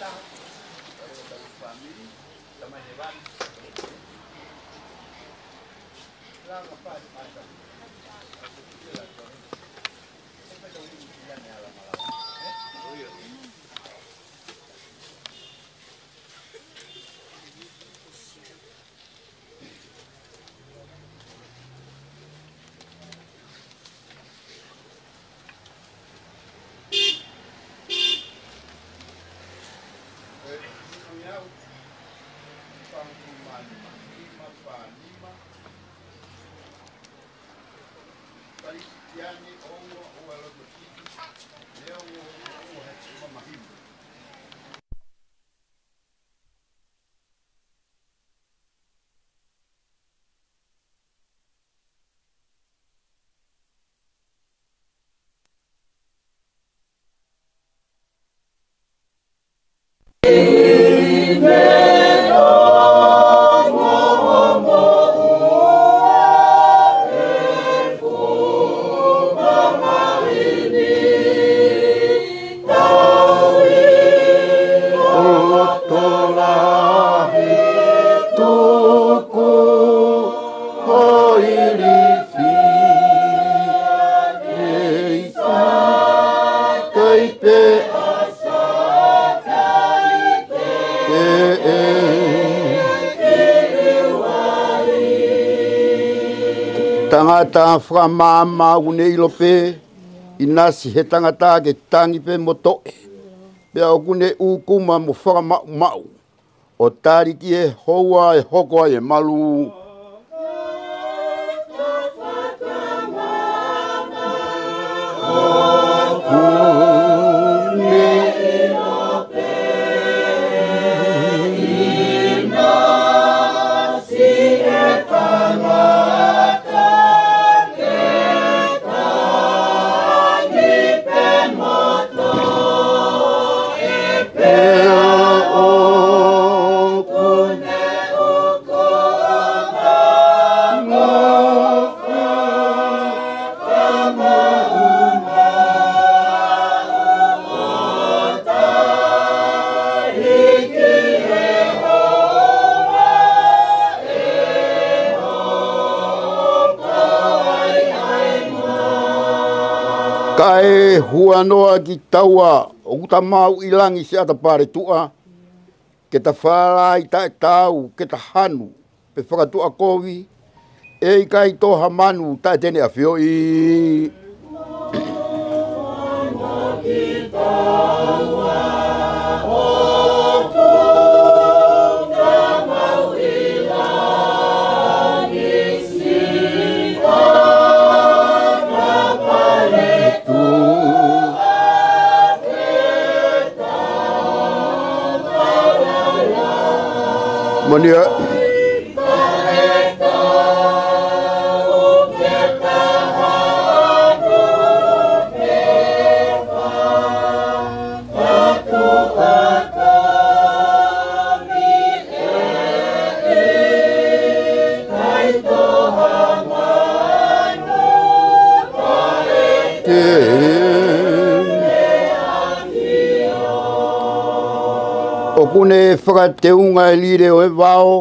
está. Para yani ongo whaka maa maa une ilo pe, i nasi he tangata ke tangi pe moto toe. Pea o kune u kuma mo whaka ma mau, o tariki e houa e hoko e malu. ua noa ki taua o uta mau i langi se ata pare tua ke ta whara i ta e tau ke ta hanu pe whakatua kovi e i kai toha manu ta e tene a whio i... 我女儿。ka te unga e lire o e vao,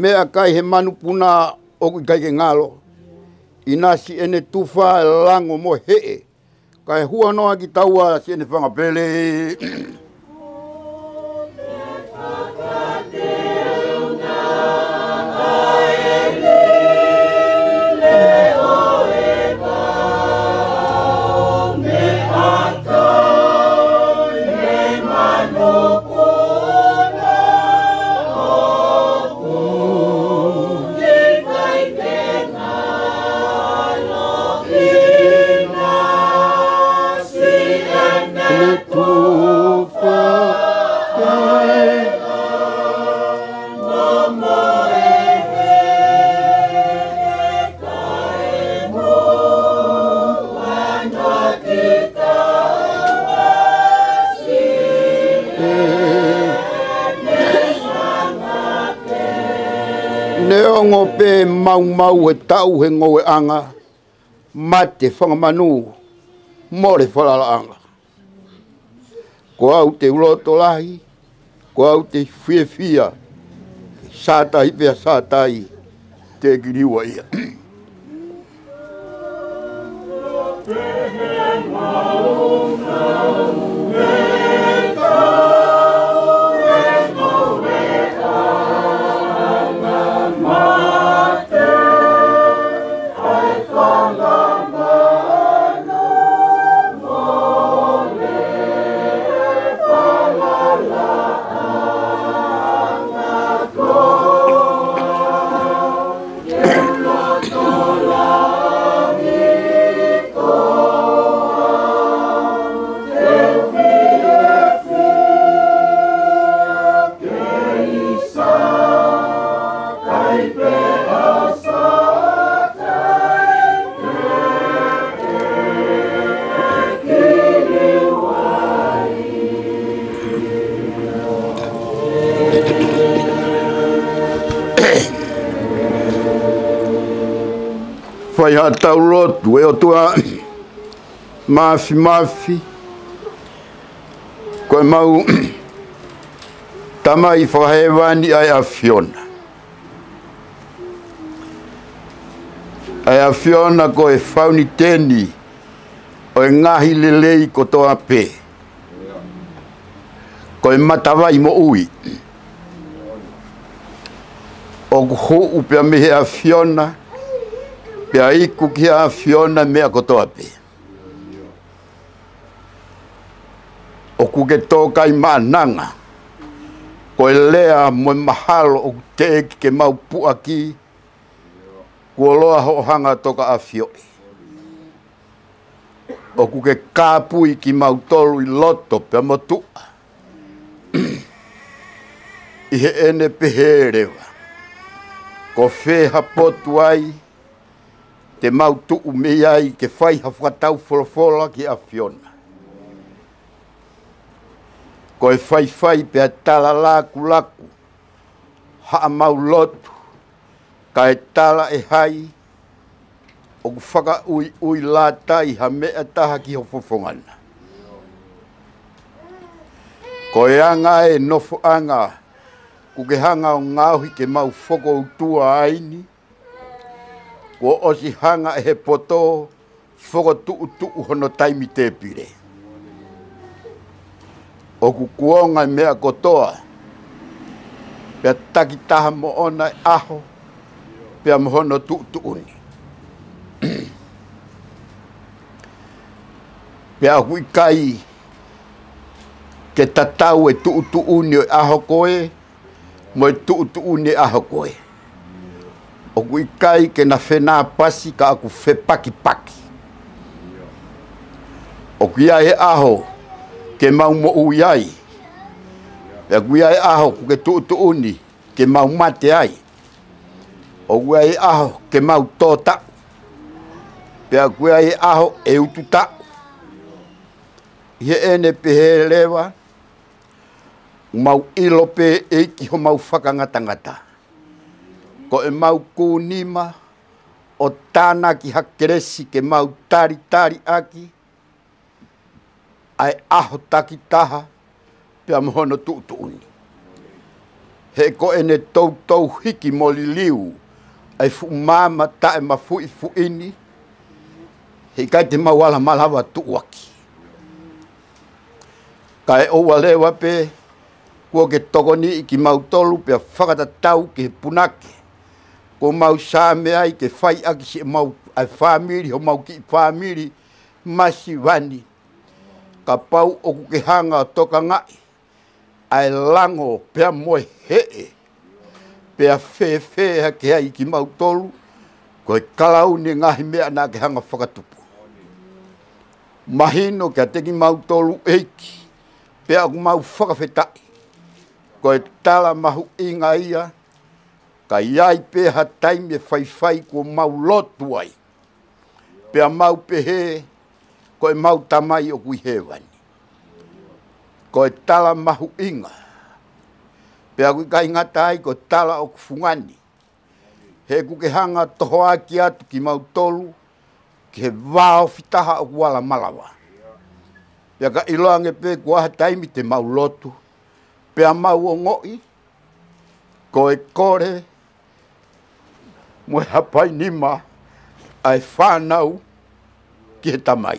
mea kai he manu puna o kui kai ke ngalo. I nasi ene tufa lango mo hee, kai hua noa ki taua si ene whangapele. pe mau mau e tau he ngoe anga, mate whanga manu, re whalala anga. Ko au te uloto lahi, ko au te whie whia, sātai pia sātai, te giriwa ia. Thank you. mai ha tau rotu e o tua mafi mafi koe mau tama i whakahewani ai a Fiona ai a Fiona ko e fauni teni o e ngahi lelei ko toa pe ko e matawai mo ui o kuhu upea mihe a Fiona ko pe ai ku ki a fiona me a kotoa pe. O ku ke tō kai mānanga, ko e lea mo mahalo o te ki ke mau pua ki, ku loa ho hanga toka a fioi. O ku kāpui ki mau tolu i loto pe motua. I he ene pehe rewa. Ko fe potu ai, ko fēha potu ai, te mau tuu mea i ke whai hawhakatau wholofola ki a Fiona. Ko e whai whai pe a tala laku laku, haa mau lotu, ka e tala e hai, o ku whaka ui ui lāta i ha mea taha ki hofofongana. Ko e anga e nofo anga, ku ke hanga o ngāhi ke mau whoko utua aini, ni, ko osi hanga e he poto whoko tuu tuu hono taimi te pire. O ku kuonga mea kotoa, pia takitaha mo ona e aho, pia hono tuu tuu ni. pia hui kai ke tatau e tuu tuu ni o aho koe, mo e tuu tuu ni aho koe o kui kai ke na whenā pasi ka aku whe paki paki. O kui ai he aho ke maumo ui ai. E kui ai aho ku ke tuu tuu ni ke maumate ai. O kui ai aho ke mau tōta. Pea kui ai aho e utu ta. Ie ene pehe lewa. Mau ilope e ki ho mau whakangatangataa ko e mau kūnima o tāna ki hakeresi ke mau tari tari aki ai aho taki taha pe a mohono tu tuuni. He ko e ne tau tau hiki moli liu ai fu māma ta e mafu i fu ini he kai te mau ala malawa tu uaki. Ka e oua lewa pe kua ke togoni i ki mau tolu pe a whakata tau ki punake ko mau sa ai ke fai aki se mau a family ho mau ki family masi wani ka pau o ku ke hanga toka nga ai lango pe mo he pe fe fe ha ke ai ki mau tolu ko kala u ni ngai me ana ke hanga fakatu mahino ke te ki mau tolu eki pe aku mau ta ko tala mahu inga ia ka ia pe hatai me e whaiwhai ko mau lotu ai. Pea mau pehe, ko e mau tamai o kui hewani. Ko e tala mahu inga. Pea kui kai ngata ai, ko tala o kufungani. He kuke hanga toho aki atu ki mau tolu, ki he o fitaha o kuala malawa. Pea ka iloange pe kua ha taimi te mau lotu. Pea mau o ngoi, ko e kore, ko e kore, mo hapai ni ma ai fa nau ki ta mai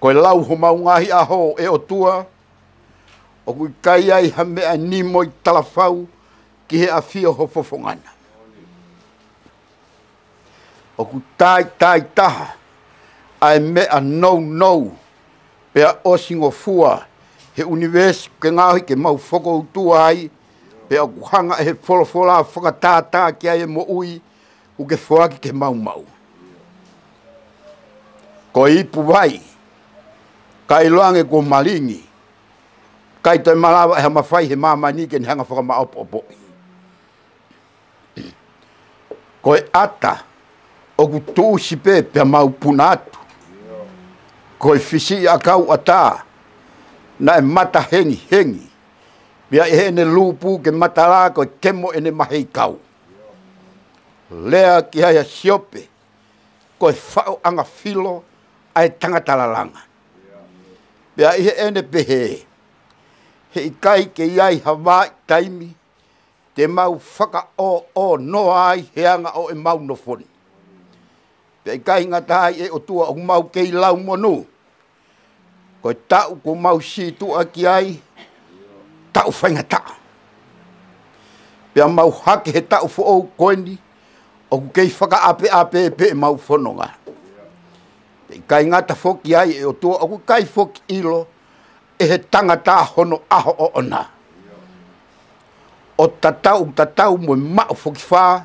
ko lau ho ma unga hi aho e o tua o ku kai ai ha me ni mo i talafau ki he afio ho fofongana o ku tai tai taha ai me a no no pe a o singo fua he universe ke ngahi ke mau foko utua ai pe au kuhanga e folo a whakatātā ki ai e mo ui u ke whuaki ke mau mau. Ko i ipu wai, ka loange ko malingi, ka i toi e hama whai he ma ni ke ni hanga whaka ma opo. Ko i e ata, o ku tūsi pe pe mau punatu, ko i e fisi a kau a na e mata hengi hengi, Bia e ne lupu ke matara ko kemo ene mahi kau. Lea ki haia siope ko e whao anga filo ai e tangata la langa. Bia e he ne pehe he kai ke iai hawa taimi te mau whaka o o no ai he o e mau no foni. Pia i kai ngata ai e o tua o mau kei lau monu ko tau ko mau si tua ki ai tau whainga taa. Pea mau hake he tau fo au koeni, o ku kei whaka ape ape e pe mau whanonga. Pei kai ngata whoki ai e o tua, o ku kai whoki ilo, e he tangata hono aho o ona. O tatau, tatau mo mau whoki whaa,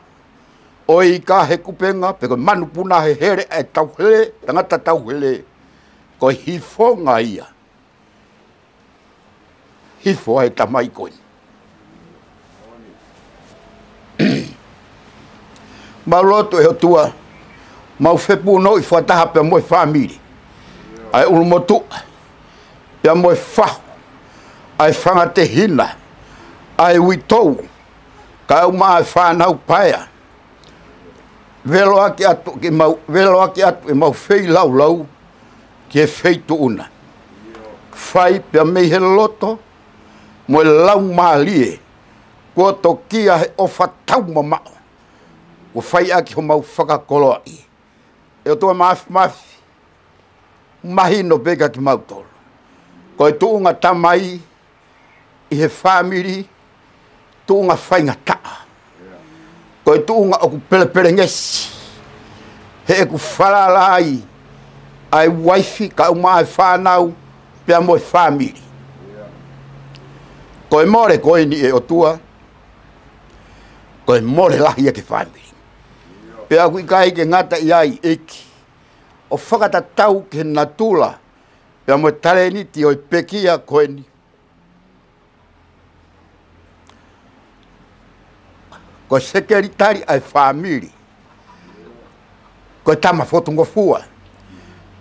o i ka he kupenga, pe koi manu puna he here e tau hele, tangata tau hele, koi hifonga ia. Koi ia hifo ai ta mai koin. Ma roto e tua ma fe pu no i fata ta pe mo family Ai un motu. Pe mo fa. Ai fanga te hina. Ai wi tou. Ka u ma fa na u paia. Velo aki atu ki mau, velo aki atu e mau fei lau lau ki feito una. Fai pia mei he mo e lau mālie kua tokia he o whatau ma mao kua whai a ki ho mau whakakoloa i e o tua maafi maafi mahi no beka ki mau tolo ko e tuunga tamai i he whamiri tuunga whainga taa ko e tuunga o ku pele pele ngesi he e ku whalala ai ai waifi ka umaa e whanau pia mo e whamiri koe more koe ni e o tua, koe more lahi e ke family. Pe a kui kai ke ngata i ai eki, o whakata tau ke natula, pe a moe tare ni ti oi pekia koe ni. Ko sekeritari ai family, koe tama fotungo fua.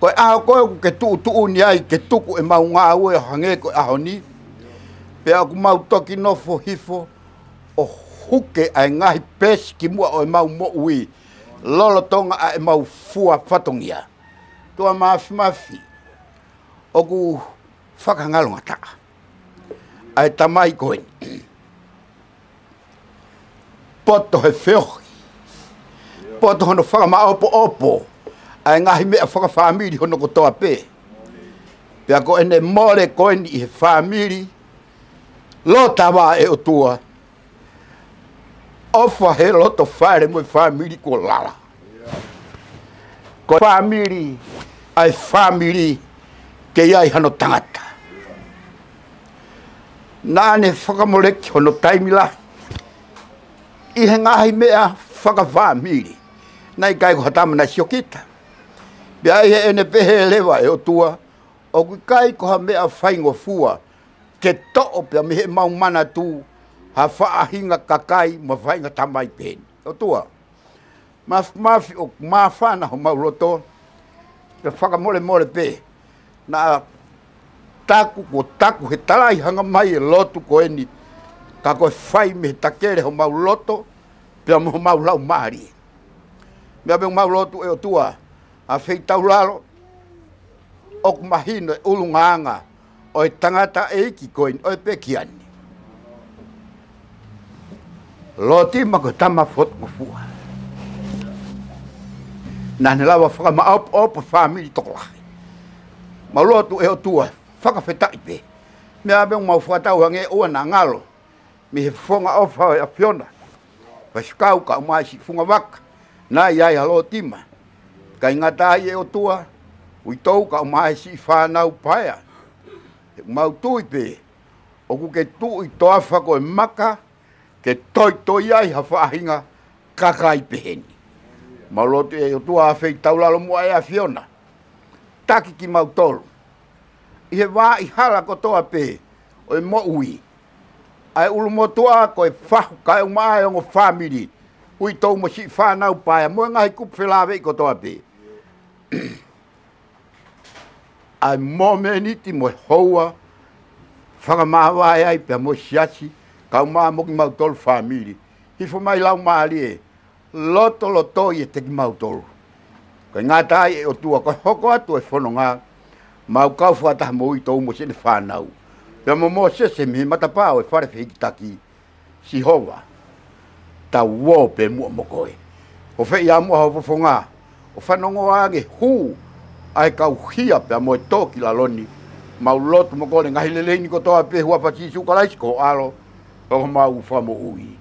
Koe aho koe ku ke tuu tuu ni ai, ke tuku e maunga aue hangeko aho ni, koe pe aku mau toki nofo hifo o huke ai ngai pes ki mua o e mau mo ui lolo tonga a e mau fua fatongia tua mafi mafi o ku whakangalonga taa ai tamai koen poto he feohi poto hono whakama opo opo ai ngai ngahi mea whakafamiri hono to ape pe ako ene mole koen i he whamiri lo tawa e o tua ofa he lo to fare mo family ko lala ko family ai family ke ai hano tangata na ne foka mo le ko no time la i he nga hi mea foka family na i kai ko hata mana shokita be ai e ne pehe lewa e o tua o kai ko ha mea fai ngofua fua ke to'o pe me mau mana tu ha fa ahinga kakai ma fa tamai pen o tua ma ma na ho ma roto te fa mole mole pe na taku ko taku he talai hanga mai e lotu ko eni ka ko fai me takere ho mau loto pe mo mau lau mari me ave mau loto e o tua a feita o lalo ok mahino ulunganga e o tangata e ki koin o pe ki ani. Loti ma ko tama fot mo fu. Na ne lava fra ma op op family to la. Ma lotu e o tua fa ka feta ipe. Me abe ma fu ta o nge o na ngalo. Mi fonga o fa a fiona. Fa skau ka ma si funga vak. Na ya ya loti ma. Ka ingata e o tua. Uitou ka o mai si fa na mau tui pe. O ku ke tui toa whako e maka, ke toi toi ai hawha ahinga kakai peheni. Mau lotu e otua awhei taulalo mua e a Fiona. Taki ki mau tolu. I he wā i hala ko toa pe, o e moui. Ai ulu motua ko e whahu kai umaa e ongo whamiri. Ui tau mo si whanau pae, mua e ngai kupu whelawe i ko toa pe. ai mō meniti mo e hoa Fanga māwa e ai pia mo siasi, kau mā moki mautolu whamiri. I fu mai lau māli e, loto loto i e teki mautolu. Kai ngata tāi e o tua, koi hoko atu e whono ngā, mau kau whataha mo i tō umo sene whānau. Pia mo mō se se mihi matapāo e whare whiki taki, si hova, ta uo pe mua mokoe. O whai a mua hau pofo ngā, o whanongo age hu ai kau hia pia mo e tōki la loni, mau lotu mokone ngahilele ni kotoa pehua pa chisu kalaisi ko alo o mau famo ui.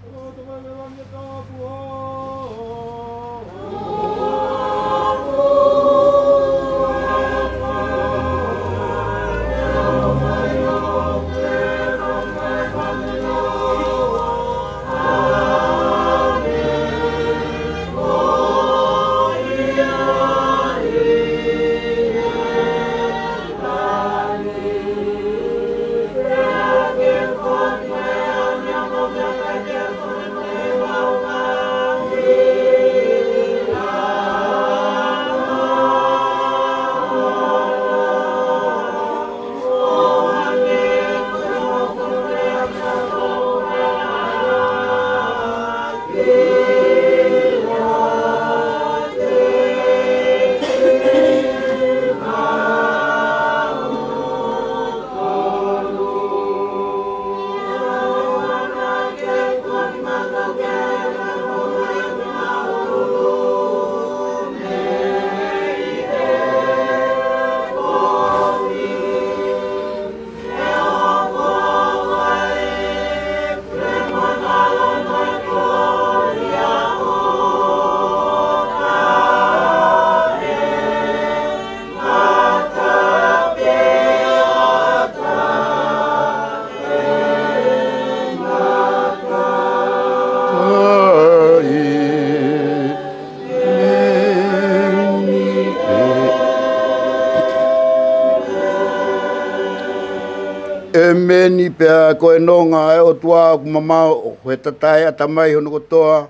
koe nonga e o tua ku mama he tatai ata mai hono kotoa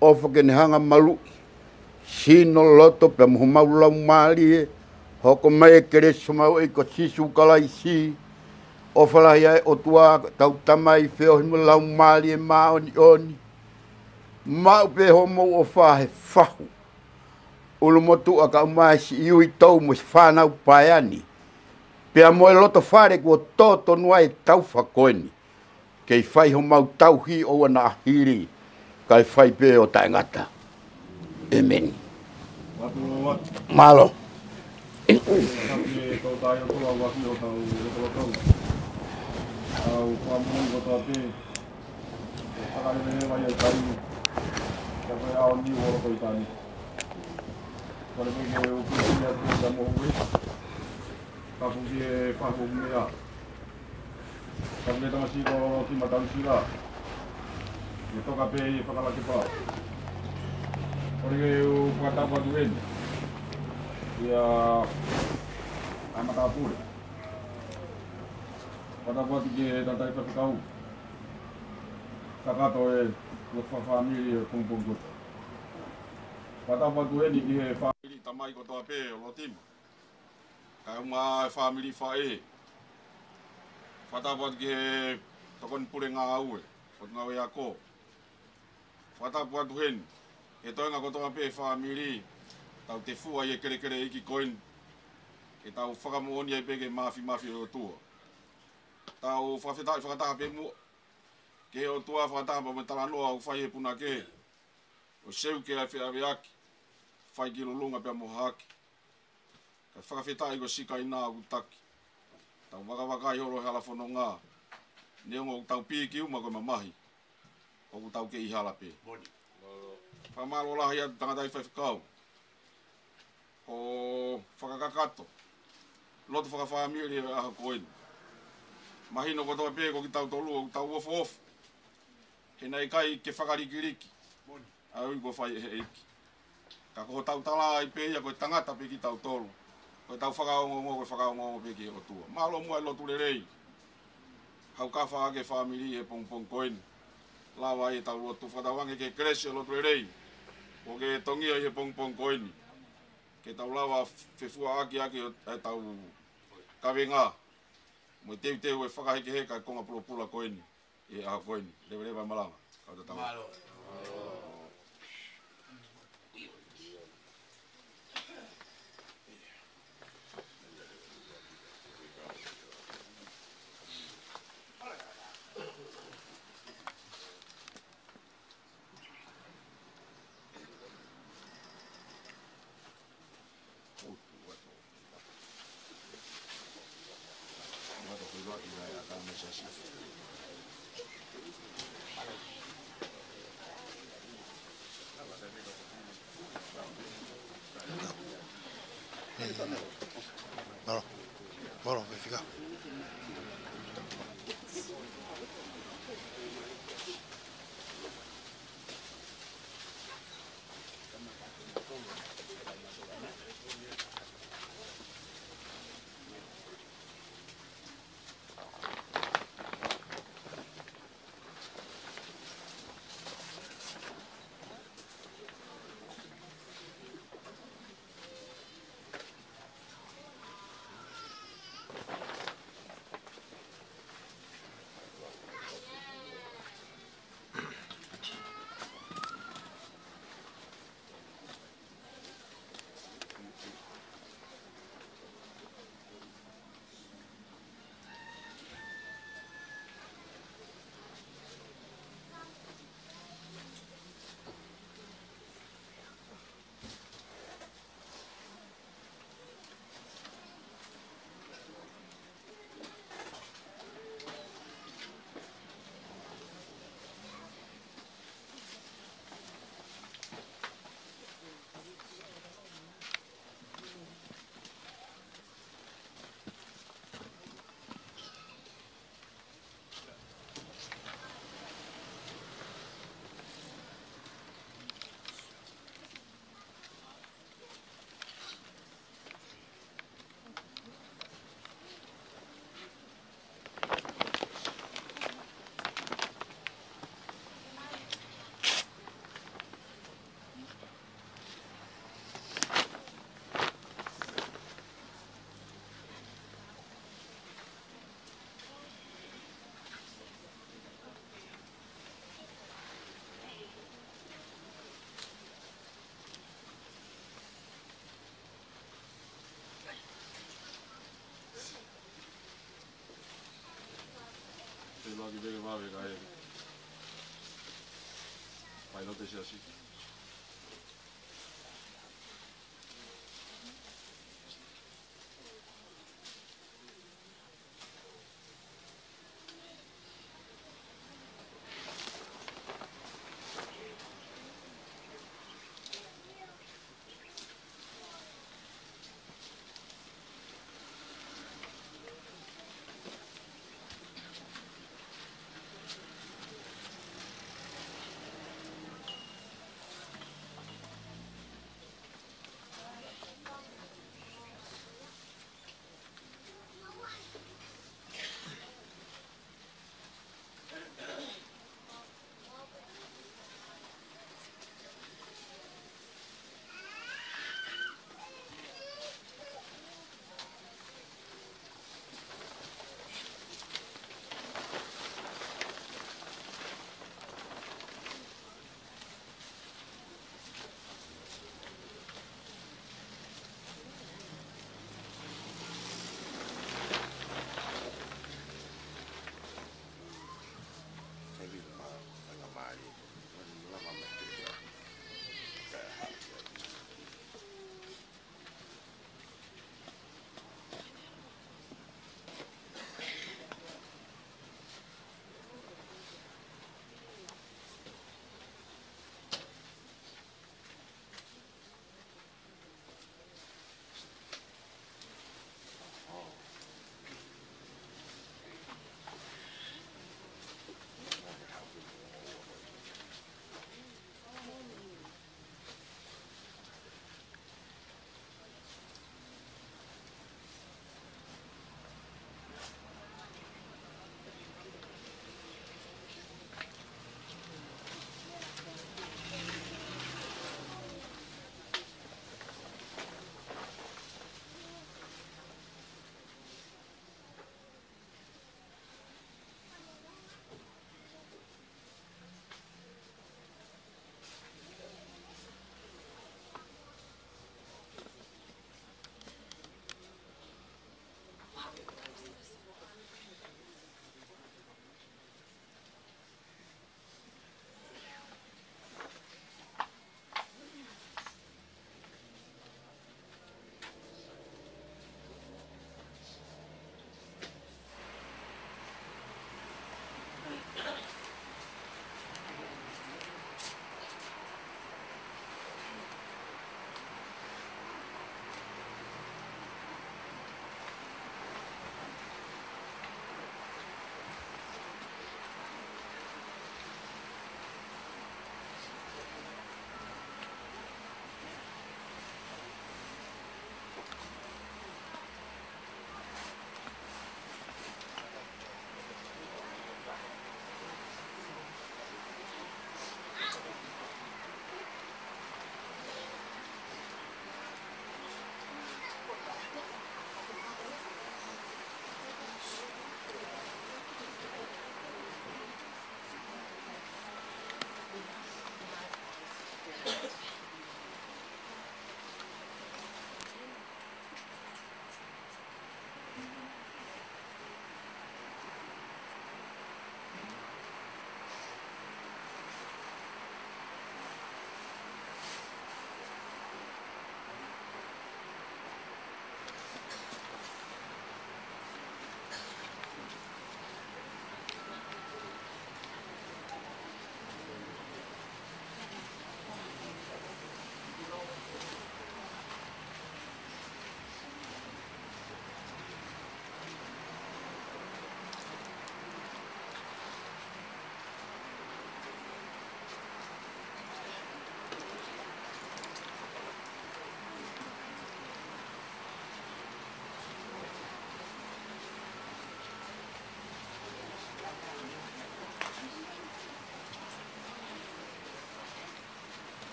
o whakene hanga malu sino loto pe muho maulau maali e hoko mai e kere sumau e ko sisu kalai si o whalai e o tua tau tamai feo himu lau maali e maa oni oni mau pe ho mou o whahe fahu ulumotu a ka umai si iui tau mo si whanau paiani pe a moe loto whare kua tōto nua e tau whakoeni. Kei whai ho mau tauhi o ana ahiri, kai whai pe o tae ngata. Amen. Malo. Thank eh, you. Uh papu e papu mea. Papu e tamasi ko ki matansi la. E toka pe e whakala ke pa. Ori e u whakatapa tu en. Ia... Ai mata apure. Whakatapa tu ke tatai pati kau. Kakato e lofa whamiri e kumpungu. Whakatapa tu en i ki he whamiri tamai ko toa pe o lo timu. Kaya mga family fae e. Fatapot ki tokon pule nga au e. Pot nga we ako. Fatapot huen. Ito nga kotoa pe family. Tau te fua ye kere kere iki koin. E tau whakamooni ai pege mafi mafi o tua. Tau whawhetai whakataha pe mua. Ke o tua whakataha pa mentala noa u whai e puna ke. O seu ke a whea weaki. Whai ki lulunga pe a mohaki. Whai Ka whakawhetā i go sika i nā utaki. Tau waka waka i horo hala whono ngā. Ne ongo u tau pīki u mako mamahi. O u tau ke i hala pē. Moni. Whamalo lahi atu tangatai whaifakau. O whakakakato. Lotu whakawhamiri e aha koenu. Mahino kotoa pē ko ki tau tolu o u tau ofu ofu. He nei kai ke whakarikiriki. Moni. Au i go whai e he eki. Ka koho tau tala ai pēia koe tangata pe ki tau tolu. Ko tau faka o ngongo, ko faka o ngongo peke o tua. Malo mua lo tu lerei. Hau ka faka ke family e pong pong koin. Lawa e tau lo tu fata wange ke kresi lo tu lerei. Ko ke tongi e pong pong koin. Ke tau lawa fefua aki aki e tau kawe ngā. Mo i teu teu e faka heka e konga pula pula koin. E aha koin. Lewe lewe malama. Kau tau. Malo. Malo. aquí que va a Para no te sea así.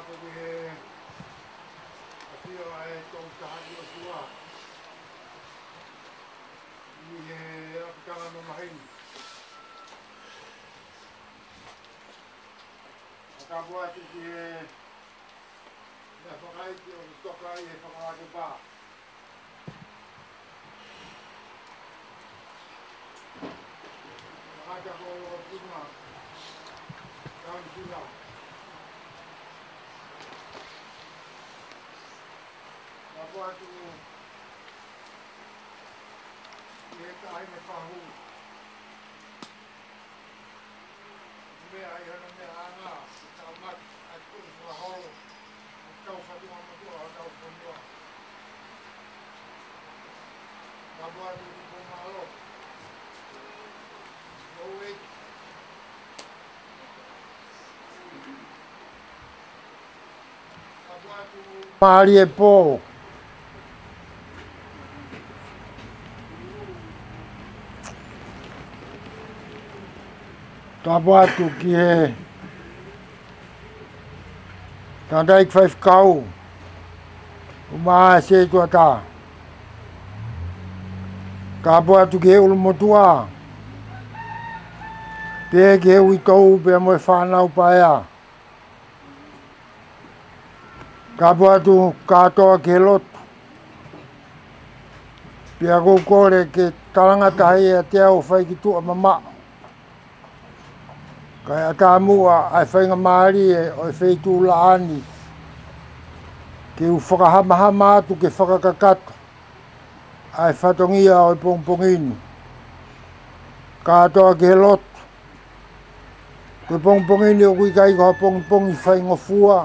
tāpa e ki he a whio a e tōm tāhi o tūā. Ni he apikara no mahini. A tāpu ati ki he e whakaiti o tōka i he whakaake pā. Whakaaka kō o tūma. Kāngi tūnau. guardo ay napahu. May ayaw na may ana, tamat at kunfrahaw. Ikaw a tuwa mo tuwa, a kunwa. Mabuhat yung bumalo. No wait. Mabuhat yung... Marie Paul. tapo tu ki he tanda ik fai fkau u maa se tua ta tapo atu ki he ulu motua pe ki he ui tau pe amoe whanau pa ea tapo atu katoa ki he lotu pe a kore ke talangata hai a e te au fai ki tua mamaa Kai a kāmua ai whainga Māori e o e whaitu la ani. Ke u whakahamahama atu ke whakakakata. Ai whatongia o i e pongpong inu. Ka atoa ke lot. Ko i pongpong inu o e kui kai koha pongpong i whainga fua.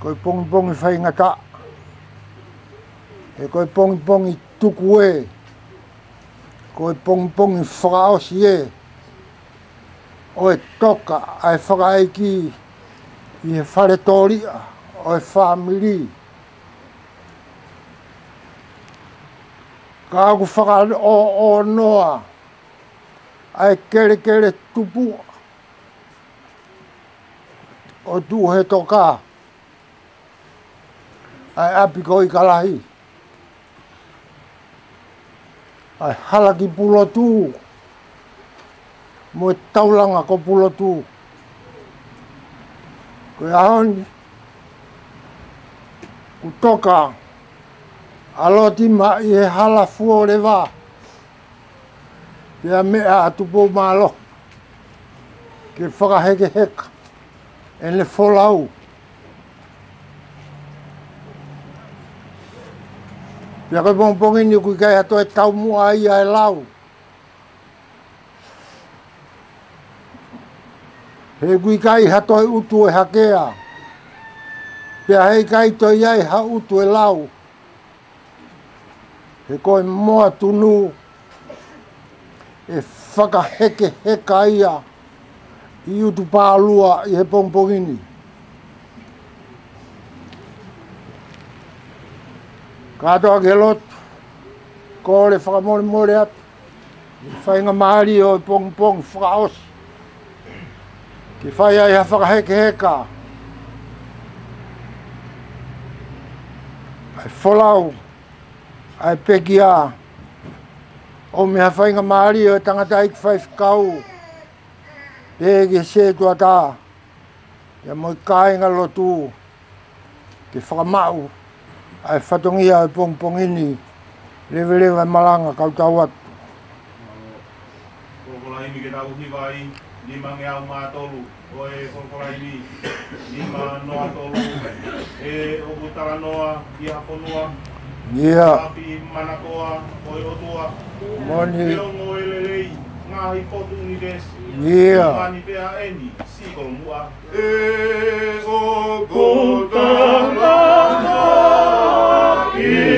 Ko i pongpong i whainga ta. E ko i pongpong i tukue. Ko i pongpong i whakaosi e. Ko i pongpong i whakaosi e o toka ai whakaiki i he whare tōria o whamiri. Ka aku whaka o, o noa ai kere kere tupu o tu he toka ai api koi kalahi ai halaki pulo tuu mo e taulanga ko pulo tu. Ko e aon, ku toka, alo ti ma i e hala fuo le wā. Pe a mea atu pō mālo, ke whakaheke heka, e le folau. Pia koe pōngpōngi ni kui kai ato e tau mua ai ai lau. He gui kai hato e utu e hakea. Pea hei kai to iai ha utu e lau. He koe moa tunu e whaka heke heka ia i utu pālua i he pongpongini. Kātoa ke lot, kōre whakamore more atu, whainga maari o pongpong whakaosu. Ki whai ai ha whakaheke heka. Ai wholau. Ai pekia. O me ha whainga maari o tangata ik whai kau. Pēki se tua tā. Ia moi kāinga lotu. Ki whakamau. Ai whatongia o pongpongini. Lewe lewe malanga kautau atu. Kōkola himi ke tāku hiwai. ni mangea uma tolu o e whakaraini ni ma noa tolu e o kutara noa i haponua Ia. Api manakoa o e otua. Moni. Eo ngoi lelei potu ni des. Mani pēa eni si koro mua. E o noa i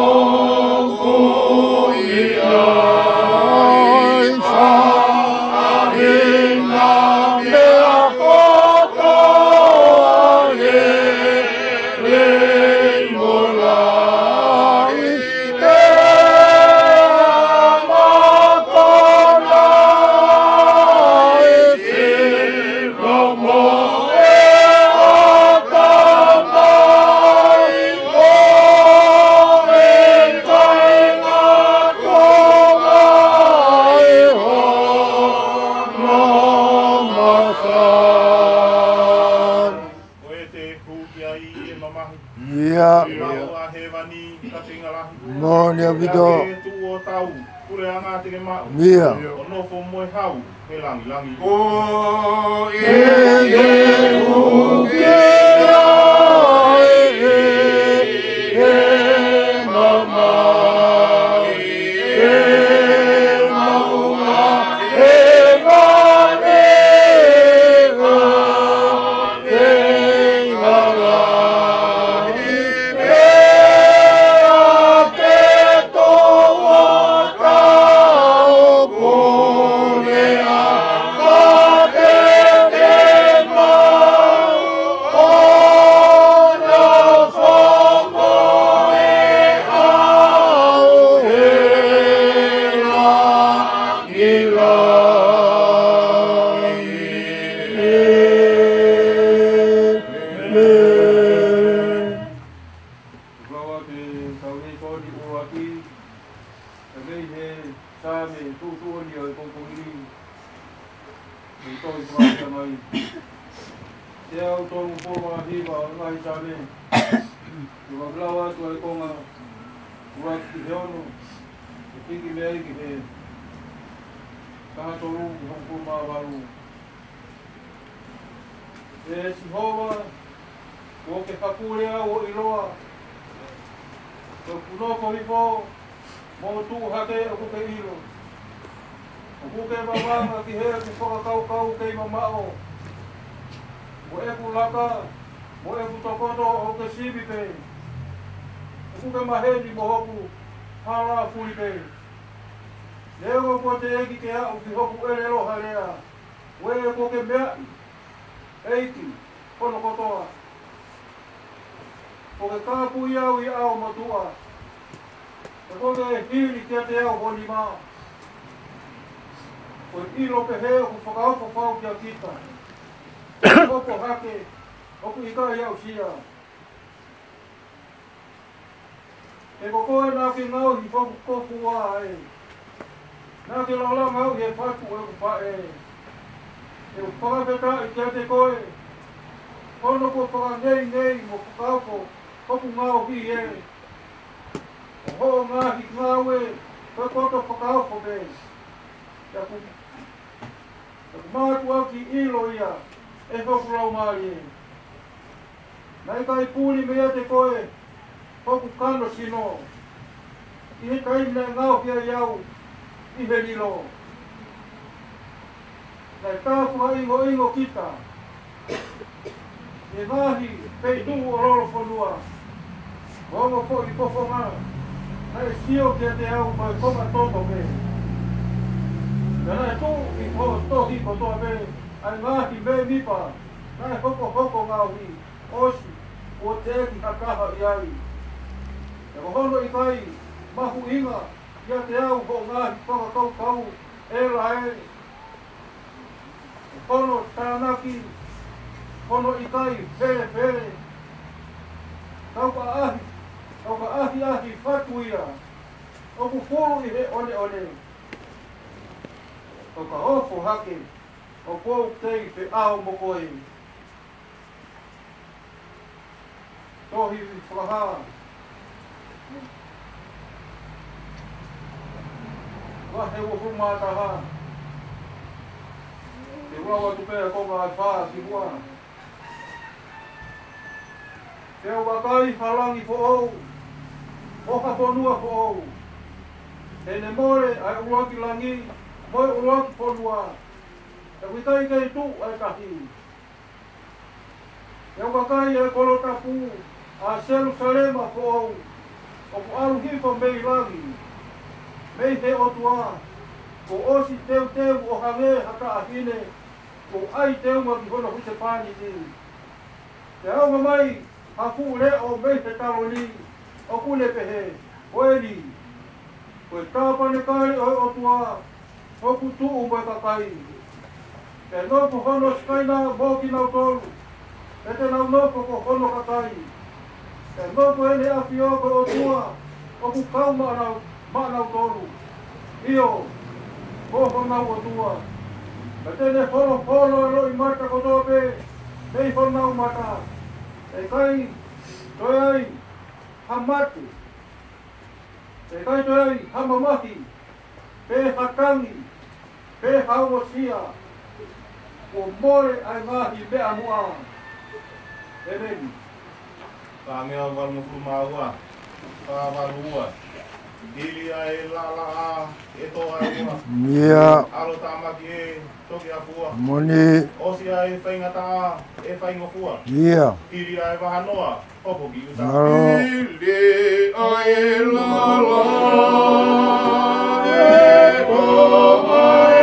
um, or ma te wawa wa tu pe ko ma fa si wa te o ba kai fa long i fo o o ka fo o e ne more ai wa langi mo o lo e witai tai kai tu ai ka hi e o ba kai e ko fu a selu sale ma fo o o ko aru hi fo me langi me te o tu a ko osi teu teu o hange haka ahine, ko ai teu ma bihono huse pāni ni. Te au mamai, haku le o mei te tamo ni, o kule pehe, o e ni. Ko e tāpane kai oi o tua, o ku tu u mai kakai. E nōku hono skaina mōki nau tōru, e te nau nōku ko hono kakai. E nōku ene api oko o tua, o ku kauma nau, ma tōru. Ioo koho na o tua. Ka tene whoro whoro e roi mata ko tō pē, nei whoro na o mata. E kai, toi ai, ha mati. E kai toi ai, ha mamahi, pē ha tangi, pē ha o sia, o more ai ngahi me anua. E nei. Tāngea o varmukuru māua, tā varmukuru māua. Dilia e e Mia. Alo e a fua. Moni. Osia e whainga e fua. Mia. Dilia e ki uta. Dilia e e e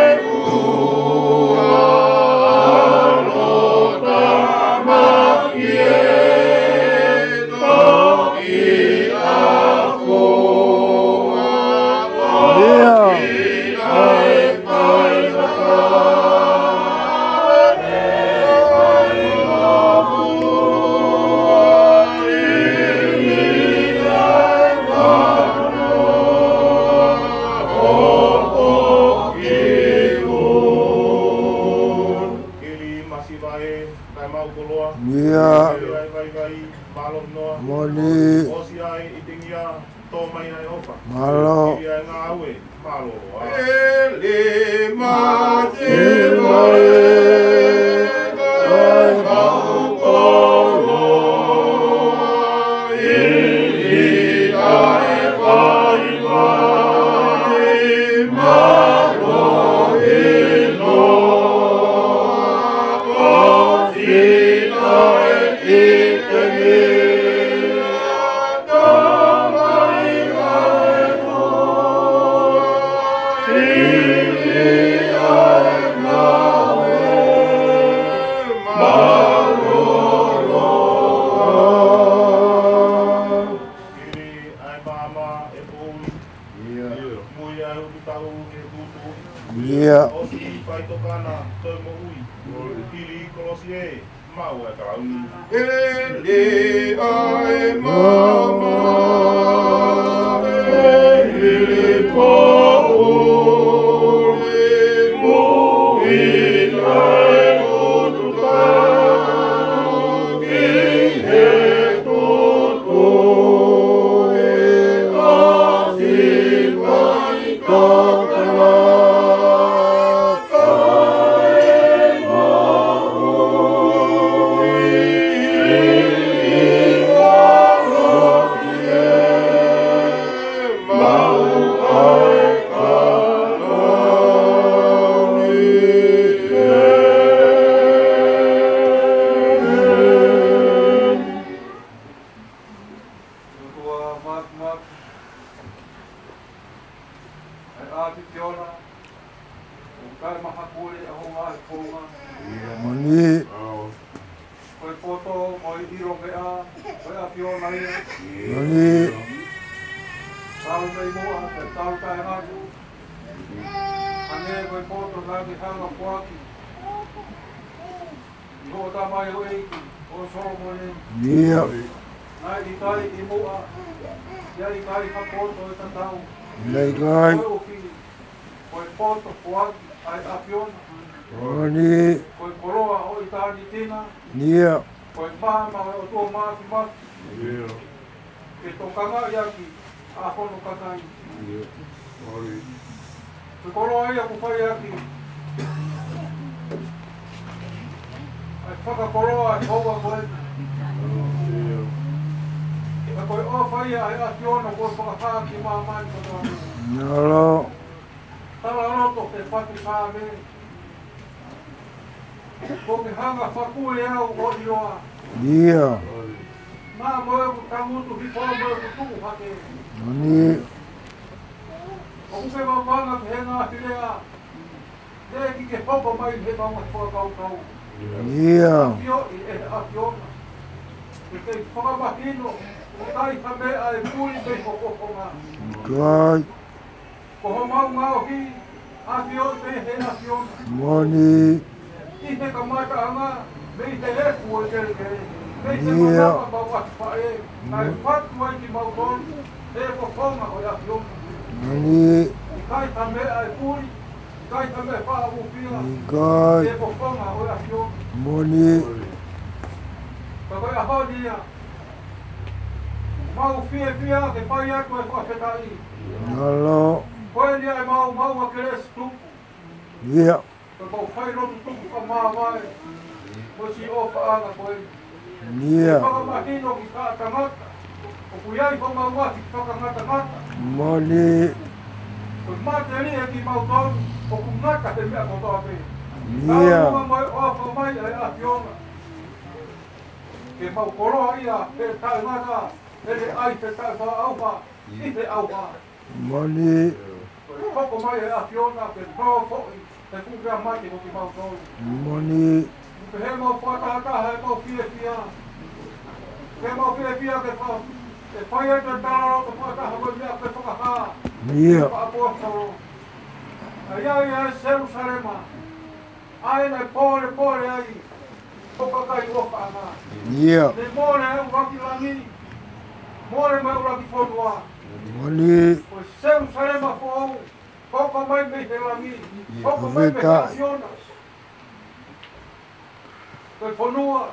whanua.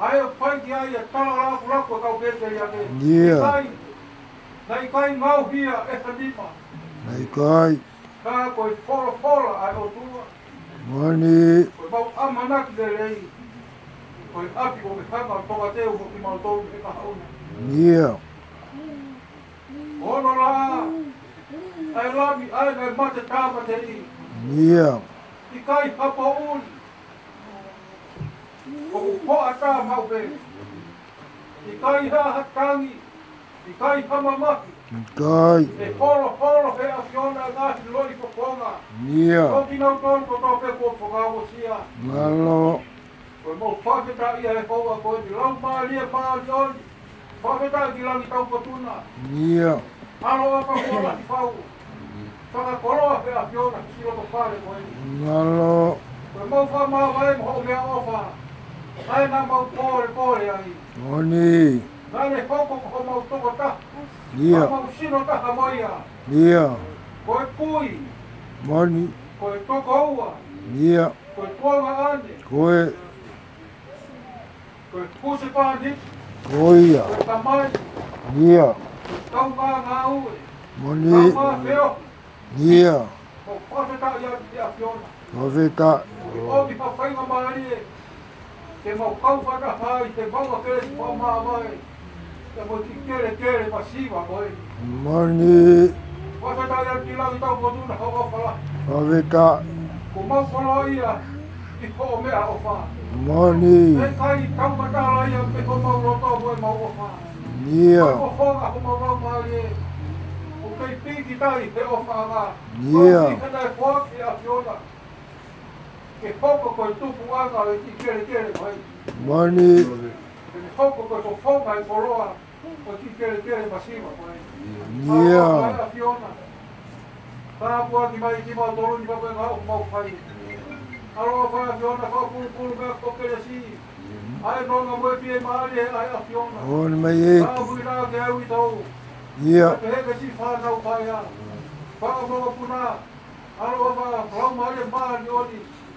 Ai o pai ki ai e tala rā ku rāku a e tau pēte i ake. Yeah. Nai, nai kai ngau hia e whanipa. Nai kai. Kā koe whora whora ai o tua. Mani. Koe pau amanaki te rei. Koe api o me kama toka te uko ki mautou e ka hauna. Yeah. Ono rā. Ai rāmi ai me mate tāma te rei. Yeah. Ikai papa uli ko ku po a ka mau pe i kai ha ha kangi i kai pa ma ma i kai e polo polo pe a fiona na hi loli ko ponga nia ko ki nau ton ko tope ko po ga o sia malo ko mo pa ke ta i a e po a ko di lau ma li e pa a joi pa ke ta ki lau ni tau ko tuna nia Alo a ka kua lati pau. Tana koroa pe a fiona ki siro to pare koe. Nalo. Koe mau wha mau wae moho mea o wha. Ai na mau pore pore ai. Oni. Ai le poko ko mau toko ta. Ia. Mau sino ta ka moia. Ia. Ko e pui. Moni. Ko e toko ua. Ia. Ko e pua ande. Ko e. Ko e puse pa ande. Ko ia. Ko e tamai. Ia. Ko e tau maa ngā ue. Moni. Tau maa feo. Ia. Ko pasetak ia ti a fiona. Pasetak. Ko e opi pa whainga maa ni e te mau kau whana hai, te mau a kere te pāma mai, te mau ti kere kere pa siwa koe. Mani. Wata tai am ki lau tau kotuna hau awhala. Awe ka. Ko mau whala ia, i ho o mea o whā. Mani. Te kai tau katala ia, pe ko mau roto koe mau o whā. Nia. Ko ho ho ho mau rau mai e. Ko kei pīki tai te o whā mā. Nia. Ko kei kata e whāki a fiona. Nia ke poko ko i tupu anga o i kere kere mai. Mani. Ke ni poko ko i tofonga i koroa o i kere kere masima mai. Nia. Yeah. Tāpua ki fiona. Tāpua ki mai ki mao toru ni papa inga o mau whai. Aroa whai a fiona kau kuru kuru kua kokele si. Ai nonga mwe pie maari he ai a fiona. Oni mai e. Tāpua ki nāke au i tau. Ia. Ke heke si whānau whai a. Whāo whāo puna. Aroa whāo whāo maari e maari oni. Aroa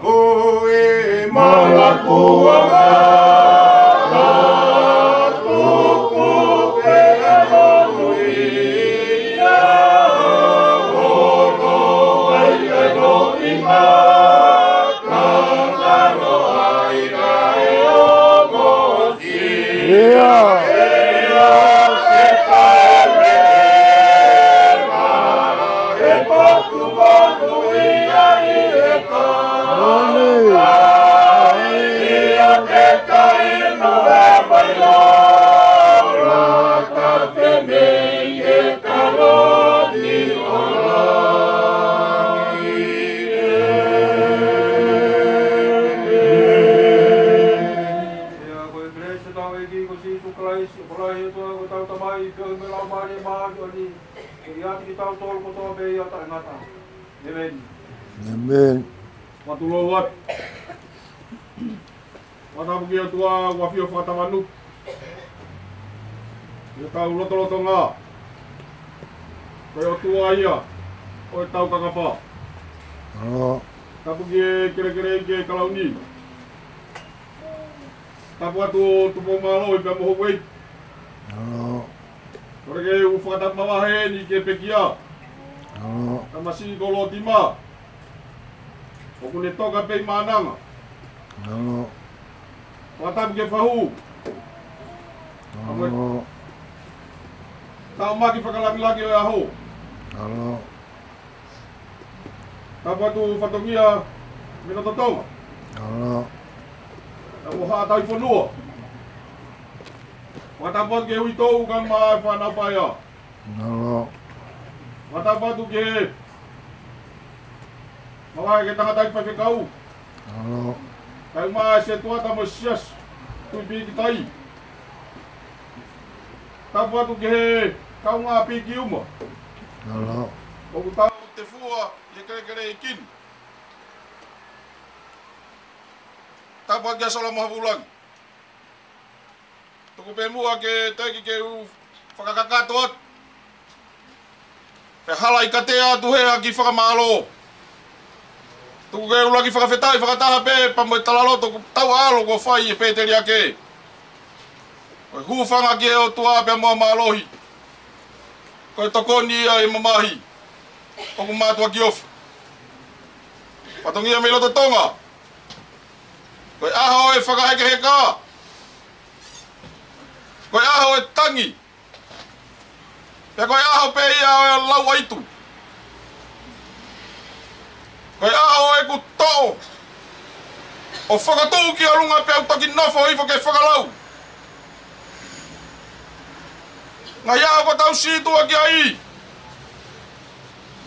Ko e malakua ngā. Amin. Watu lowat. Wana yang tua wafio whatamanu. Ia tau tolo tonga. Koe atua ia. Koe tau kakapa. Ano. Tapu ki e kere ke kalau ni. Tapi waktu tu mau malu, ibu mau wei. Ano. Kore ke u whakatap mawahe ni ke pekia. Ano. Tamasi kalau tima. Oku le toka pei mānanga. Nāngā. Watam ke whahū. Nāngā. Tāo māki whakalakilaki o aho. Nāngā. Tāpua tu whatongia mena tatonga. Nāngā. Tā uha tai whanua. Watapua ke hui tōu kan maa whanapaya. Nāngā. Watapua tu ke... Nāngā whae ke tangata i whake kau. Ano. Kau maa se tua ta mo sias tui piki tai. Ta whatu ke he kau ngā piki uma. Ano. Oku tau te fua ye kere kere i kin. Ta pa kia sala maha pulang. Tuku pe mua ke teki ke u whakakakatoat. Pe hala i katea tu hea ki whakamalo. Pe hala i katea tu hea ki whakamalo tuku ke ulu lagi fakafeta i fakataha pe pambo i talalo tuku tau alo ko fai e peteri ake koe hufanga ki e o tua pe mua maalohi koe tokoni ia e i mamahi koku matua ki ofu patongi ia e mei loto tonga koe aho e fakaheke heka koe aho e tangi pe koe aho pe ia o e lau aitu Koe aho e ku to'o. O whakatou ki arunga pe au taki nofo i whake whakalau. Nga iaha kwa tau situa ki a i.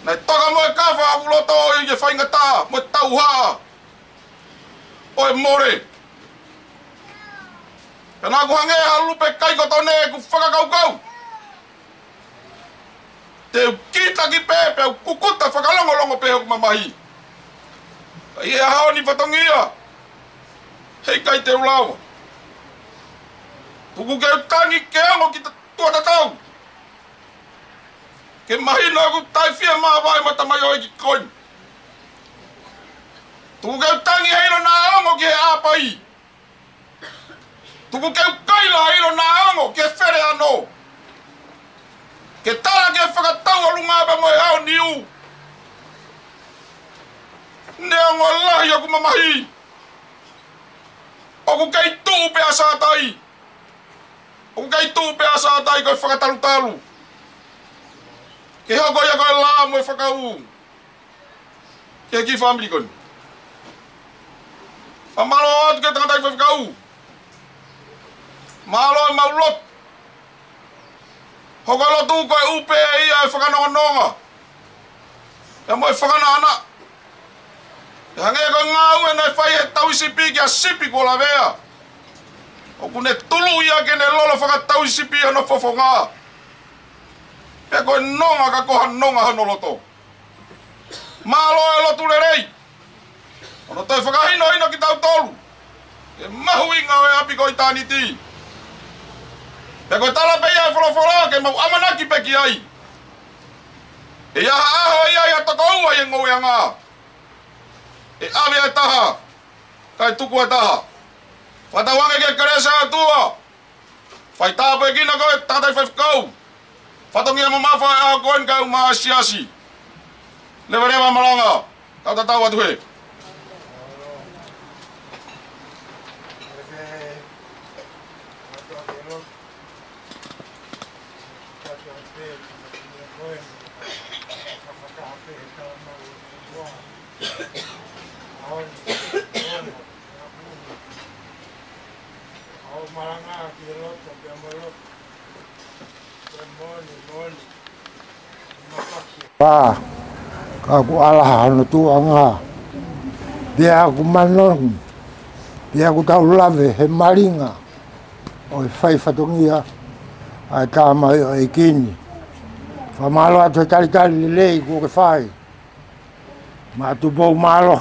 Nei toka moe kawha aku loto i ke whaingata, moe tau haa. Oe more. Ka nā ku hangea halupe kaiko tone e ku whakakaukau. Te u kita ki pe, pe u kukuta whakalongolongo pe hoku mamahi. Te u kita ki pe, pe u kukuta whakalongolongo pe hoku mamahi. Ai e hao ni fatongia. Hei kai te ulau. Puku ke utangi ke ango ki te tuata tau. Ke mahi nō ku tai fia maa wai mata mai oi ki koin. Tuku ke utangi heiro na ango ki he āpai. Tuku ke ukaila heiro na ango ki he where anō. Ke tāra ke whakatau alunga pa moe hao ni uu ne ango lahi aku mamahi. Aku kei tuu pe asa atai. Aku kei tuu pe asa atai koi whakatalu talu. Ke hao koi ako e laa mo e whakau. Ke ki family koni. Pa malo atu ke tangatai koi whakau. Malo e maulot. Hoko lo tuu koi e upe e ia e whakanonga nonga. E mo e whakana anaa. Te hangea ka ngā ue nei whai he tauisi pī kia sipi kua la vea. O ku ne tulu ia ke ne lola whaka tauisi pī e hana fofo ngā. E koe nonga ka koha nonga hano loto. Mā loa e lotu le rei. Ono toi whakahino hino ki tau tolu. E mahu inga oe api koi tāni tī. E koe tala pe ia e wholawhola ke mau amanaki peki ai. E iaha aho ia ia toko ua i ngou ia ngāa e awe a taha, kai tuku a taha. Whata wange ke kare sa a tua, whai tāpo e kina koe, tātai whai whakau. Whata ngia mo mawha e a koen kau maa siasi. Lewa lewa maranga, tātai tau atuhe. Tātai tau atuhe. maranga ki te loto, pia mo loto. Pia moni, moni. ka ku alaha hana tū a ngā. Pia ku manong, pia ku tau lave he maringa. O i whai whatongia, ai tā mai o i kini. Whamalo atu e tali tali lelei ku ke whai. Mā tu bau tu bau malo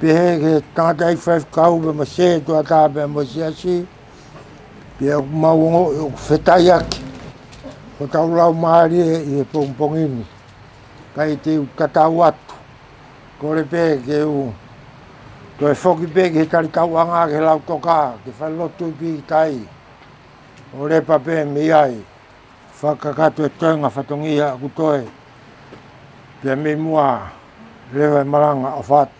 pe ke tata i fai kau be ma se tu ata be ma se si pe ma o fetai e ak o tau lau mari e, e pong pong ini kai te u kata wat ko le pe ke u ko e foki pe ke tari tau anga ke lau toka ke fai lotu i pi tai o le pa pe mi ai whakakatu e tuenga whatongia kutoe pe mi mua lewe maranga o fatu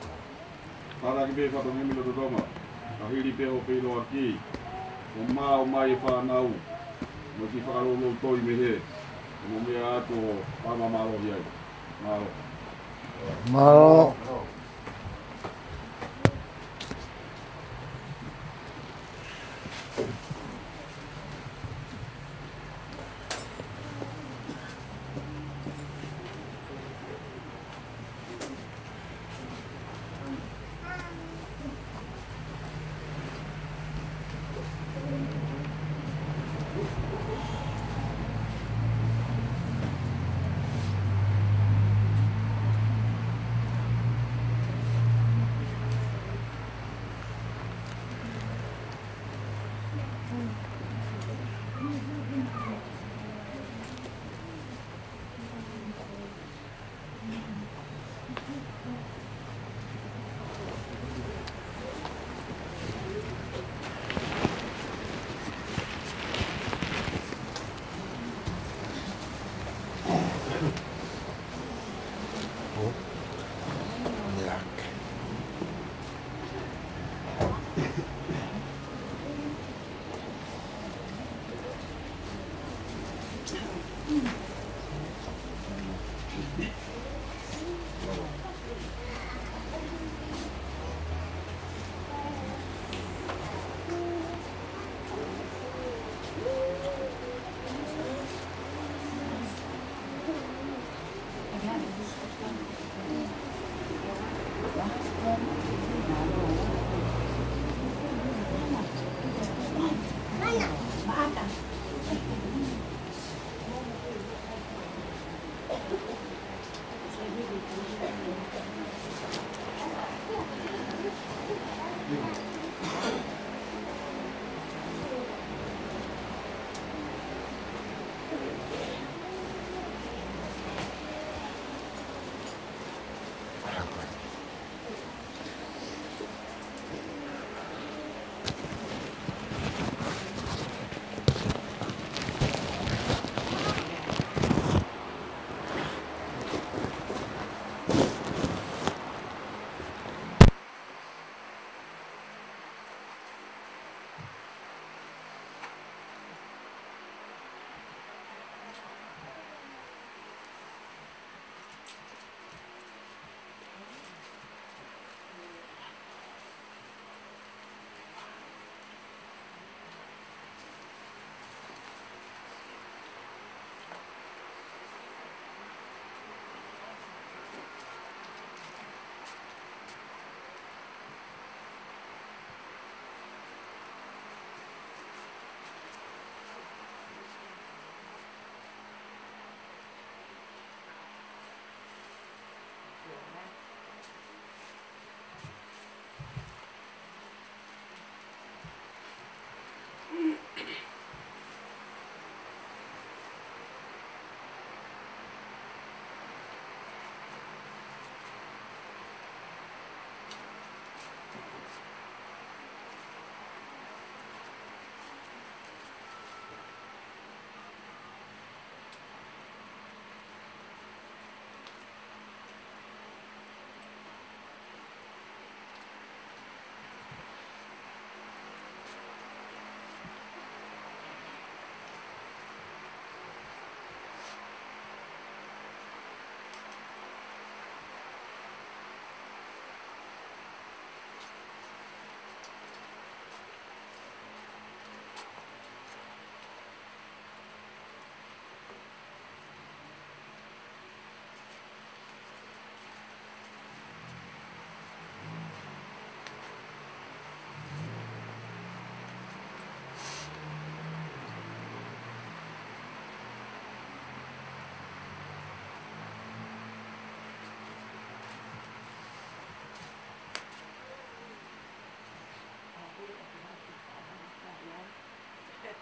Tāna ki pēwha tō ngimi lato tonga, ka hiri pēho pēno a ki, o mā o mai e whānau, mo ki whakaro no toi me he, o mo mea ato pāma mālo hi ai. Mālo. Mālo. Mālo.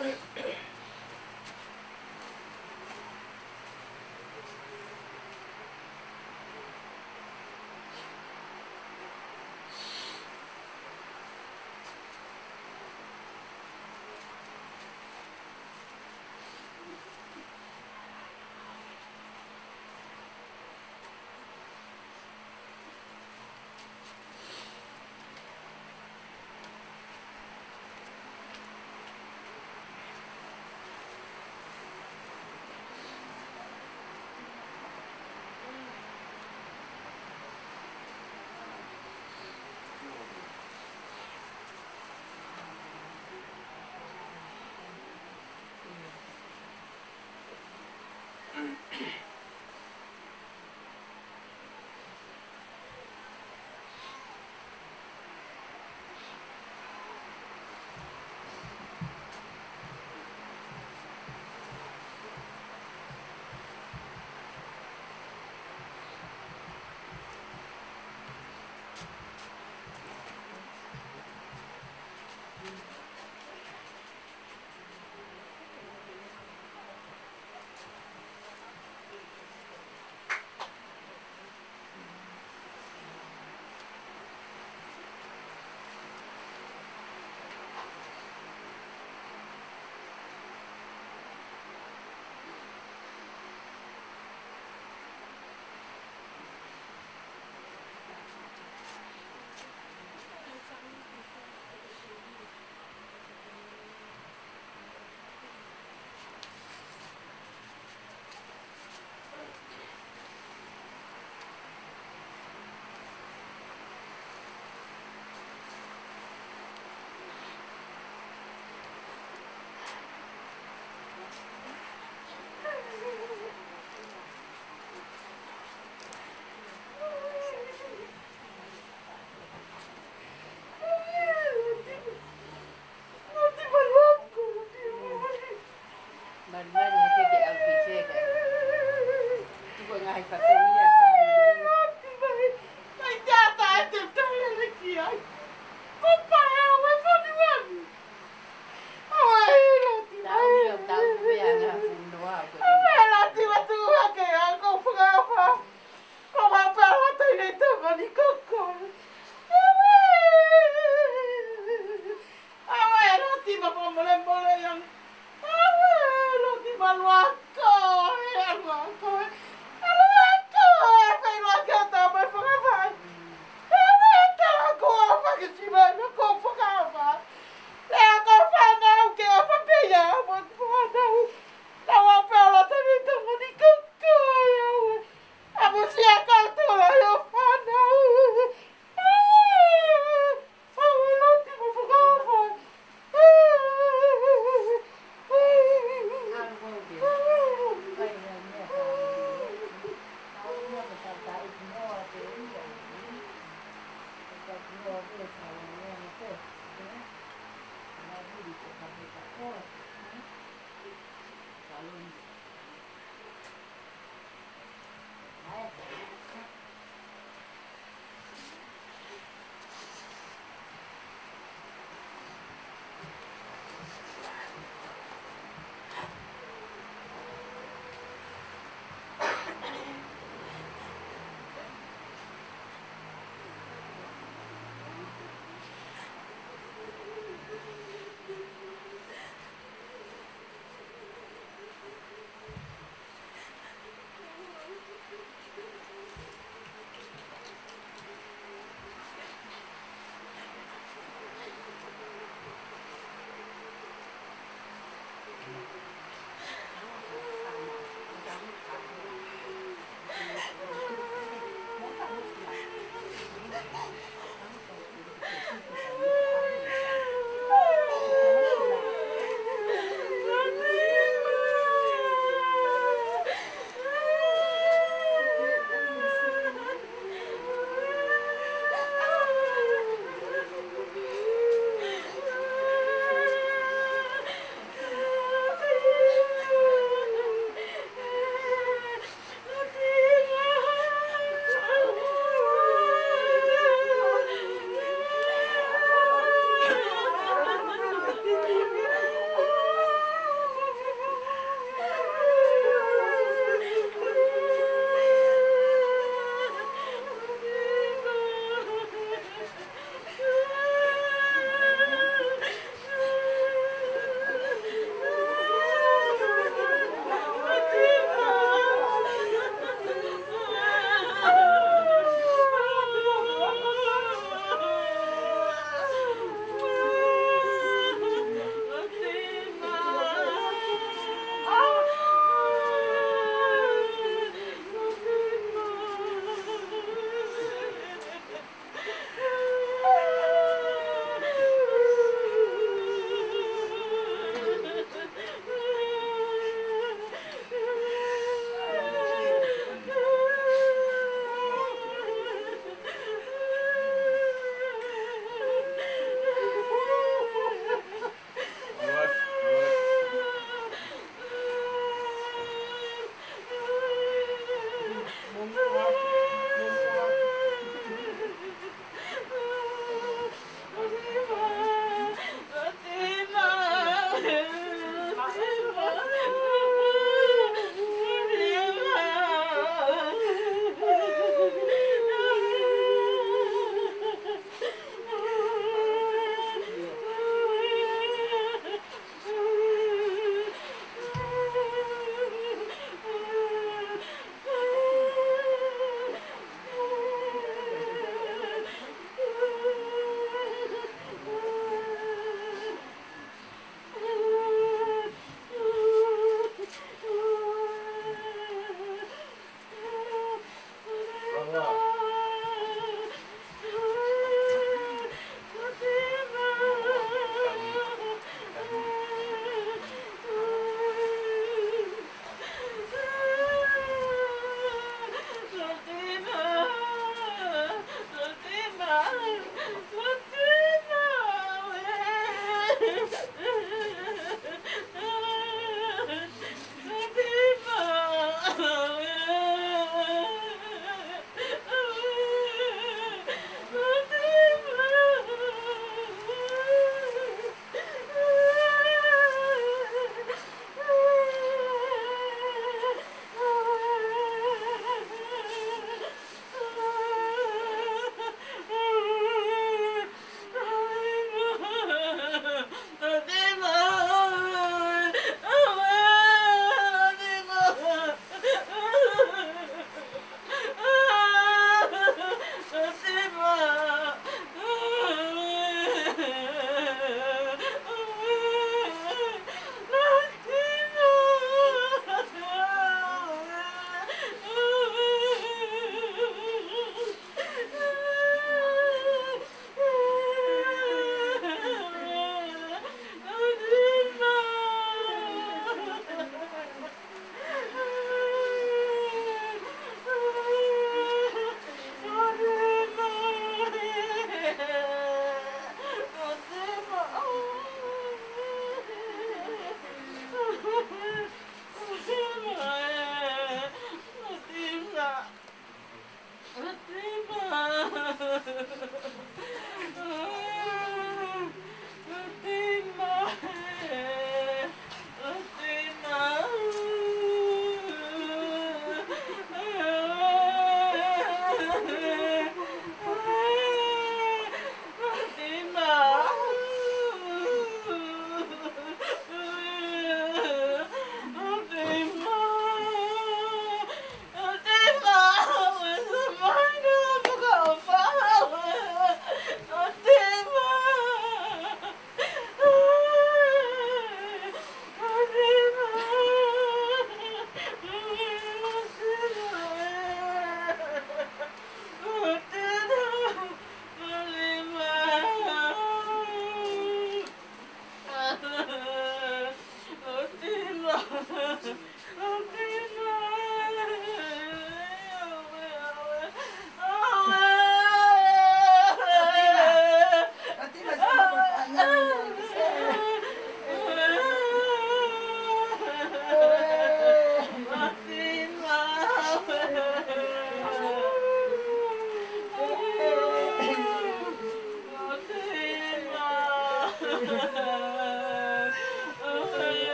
Okay.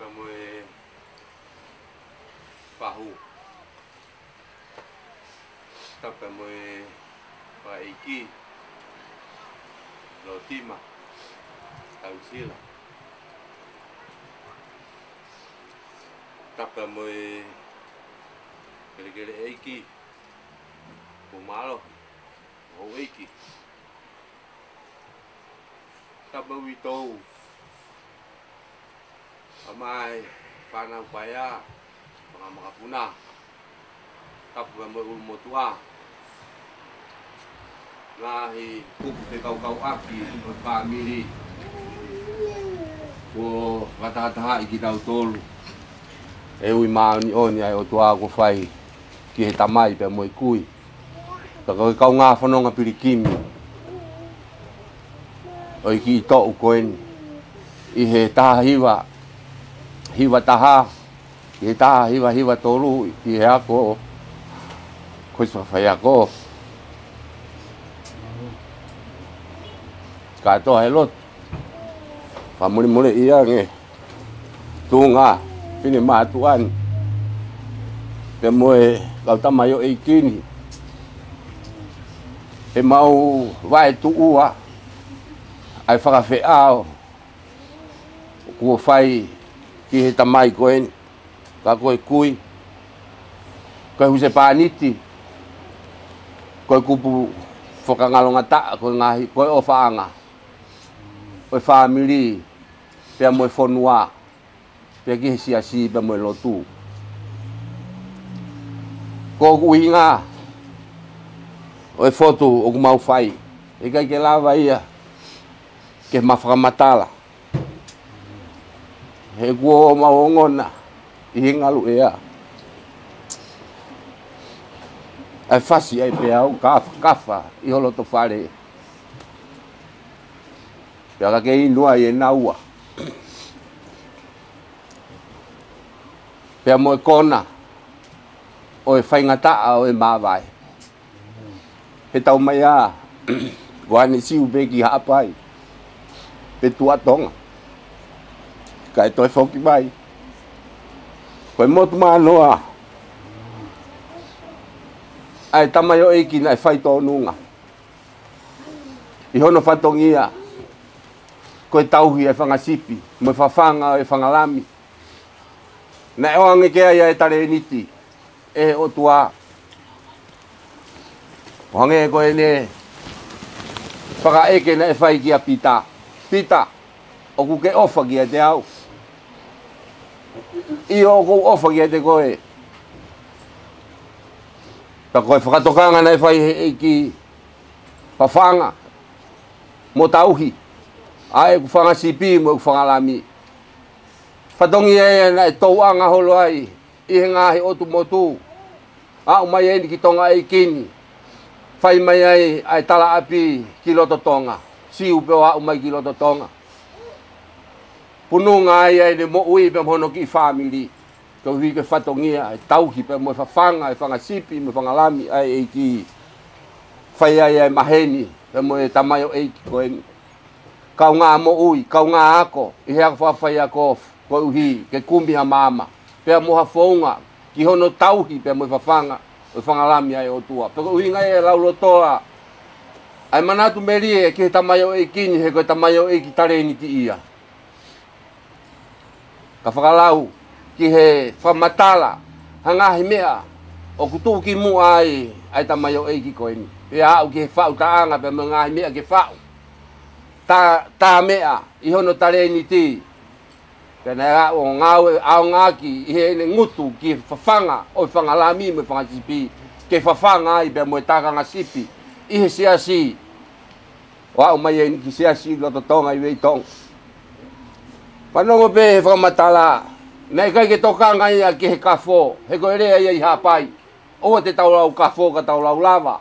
whaka mwe pahu. Whaka mwe whaiki. Lo tima. Tau sila. Whaka mwe kerekere eiki. Kumaro. Ho eiki. Tapa witou. Tapa mai pana upaya pana maka puna tapu ba e mau mo tua na hi kupu te kau kau aki o family ko wata i iki tau tolu e ui maa ni oni ai o tua ko fai ki eta mai pe mo kui ka kau kau ngā whanonga piri oi o iki i tau koeni i he taha hiwa hiwa taha, ki taha hiwa hiwa tolu ki he ako, koi sa whai ako. Ka to hai lot, wha mure mure i ange, tu ngā, pini mātuan, te moe kautama yo eikini, e mau wae tu ua, ai whakawhi ao, kua whai, ki he tamai ko eni. Ka koe kui. Koe huse pāniti. Koe kupu ngalonga ta. Koe ngahi. Koe o whaanga. Koe whaamiri. Pea moe whonua. Pea ki he si asi. Pea moe lotu. Ko kui ngā. Oe fotu. Oku mau whai. Ikai ke lava ia. Ke mawhakamatala. Ke he guo ma ongo i ngalu e a ai fasi ai pe au kafa kafa i holo to fare ya ga kei lua i e na ua pe mo kona o e fai ngata a o e ma vai he tau mai a guani si u beki hapai pe tua tonga ka e toi foki mai. Koe motu maa noa. Ai tamai o eiki nai fai tō nunga. I hono fatongia. Koe tauhi e whangasipi. Moe whawhanga e whangalami. Na e oange kea ia e tare e niti. E o tua. Oange e koe ne. Whaka eke na e fai kia pita. Pita. O kuke ofa kia te au i o ko o fo te ko e pa ko fo ka to ka ngana fa ki pa fanga mo tauhi. uhi ai ku fanga si pi mo ku fanga la mi fa dong ye na to wa nga ho lo ai i nga hi o tu mo a o mai ni ki to nga i kin mai ai ai tala api ki lo tonga si u pe wa o mai ki lo tonga Puno nga ai ai le mo'u i pe mono ki family. Ko vi ke fatongia e tau ki pe mo fa fanga e fanga sipi me fanga lami ai ki fai ai ai maheni pe mo e tamai o eiki ko en. Ka unga mo ui, kau nga ako, i hea fa fai ako ko uhi ke kumbi ha mama. Pe mo ha ki hono tauhi pe mo fa fanga e lami ai o tua. Pe ko uhi nga e laulo toa. Ai manatu merie ke tamai o eiki ni he ko tamai o eiki tare ni ti ia ka whakalau ki he whamatala hangahi mea o ku tūki mu ai ai ta mai o eiki koini. E au ki he whau ta anga pe mungahi mea ki whau. Ta, ta mea i hono tare ni ti. Pena ea o ngāwe au ngāki i he ene ngutu ki he o i whangalami mo i whangasipi. Ke whawhanga ai pe mo i tākanga sipi. I he siasi. Wau mai e ni ki siasi lo to tonga i wei Panongo pe he whaka matala. Nei kai ke toka ngai a ke he kafo. He ko ere ai ai pai. O te tau lau kafo ka tau lau lava.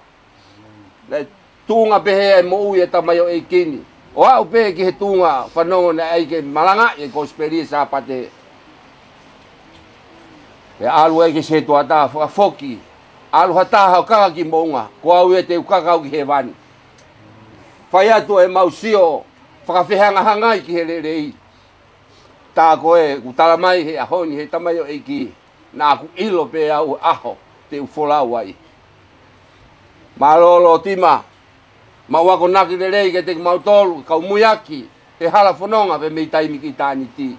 Nei tūnga pe he ai mou e tamai o eikini. O au pe ke he tūnga whanongo nei ai ke malanga e ko speri e sa pate. He alu ai ke se tua ta whaka foki. Alu hata hao kaka ki mounga. Ko au e te ukakau ki he vani. Whai atua e mausio. Whakawhihanga hangai ki he lelei. Le ta ko e ku mai he a honi he ta mai e ki na ku ilo pe au aho te u fola wai ma lolo tima ma wa ko naki de rei ke te mau tolu ka mu yaki e hala fononga pe mei tai miki tani ti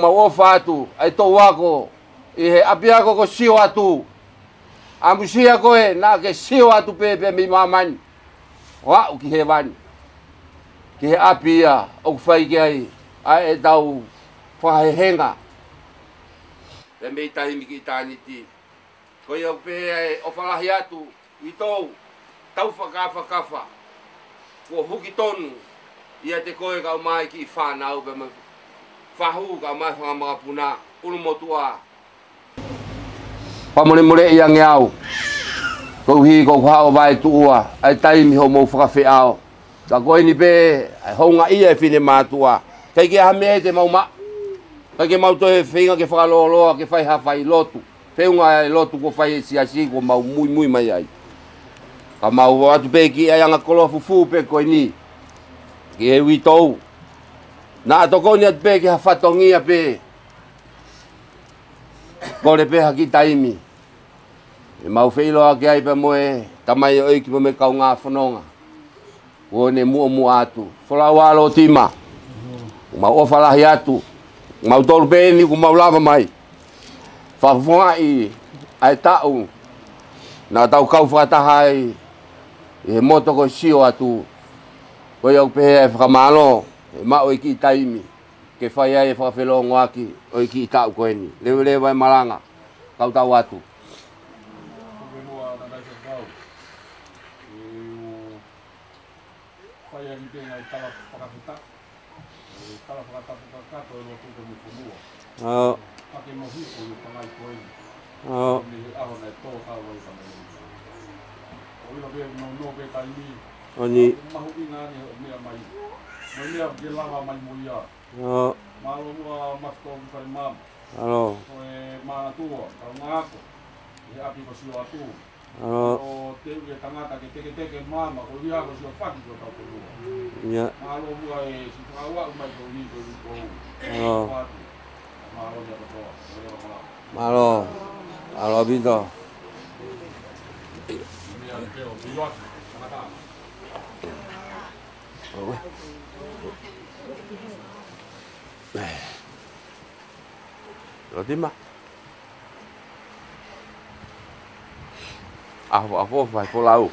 ma wo fa tu ai to wa ko e he apia ko ko sio atu a mu sia ko e na ke sio atu pe pe mi maman wa ki he van ki apia o fai ke ai ai e tau whahehenga. E mei tahimi ki tāni ti. Koi au pē e o whalahi atu i tau tau whakawha kawha. Ko huki tonu ia te koe kau mai ki whānau pe ma whahu kau mai whakamakapuna unu motua. Pamone mure i ange au. Kau hi kau whao vai tuua. Ai taimi ho mou whakawhi au. Ka koe ni pē, ai hounga ia e whine mātua. Kei ke ahamea e te mauma. Kei ke mauto e whinga ke whakaloloa ke whai hawha i lotu. Whiunga e lotu ko whai e si asi ko mau mui mui mai ai. Ka mau atu pe ki ai anga koloa fufu pe koi ni. Ki e ui tou. Nā toko ni atu pe ki hawhatongia pe. Kore pe haki taimi. E mau whilo a ke ai pa moe. Tamai oi ki pa me kaunga whanonga. Ko ne mua mua atu. Whalau alo timaa ma o fa lahi atu ma o ni ku lava mai fa fa i ai tau na tau kau fa hai e moto ko sio atu ko yo pe e fa malo e ma o ki taimi ke fa ia e fa felo ngwa ki o ki tau ko ni le le vai malanga kau tau atu Thank you. Yeah. lau, 马路，马路边度。哎，有啲乜？啊，我我快過樓。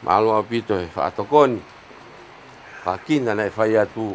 Malu apito, e fa tokoni. Fakina na fa ya tu.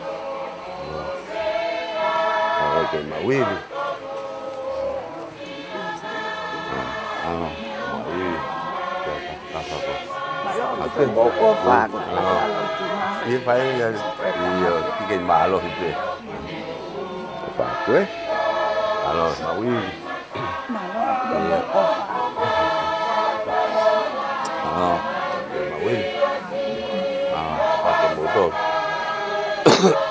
magenge ah, ah, mawili mawili ifainga iyo tige malo hipe fakwe alo mawili mawili Ah, pakai motor. Ah,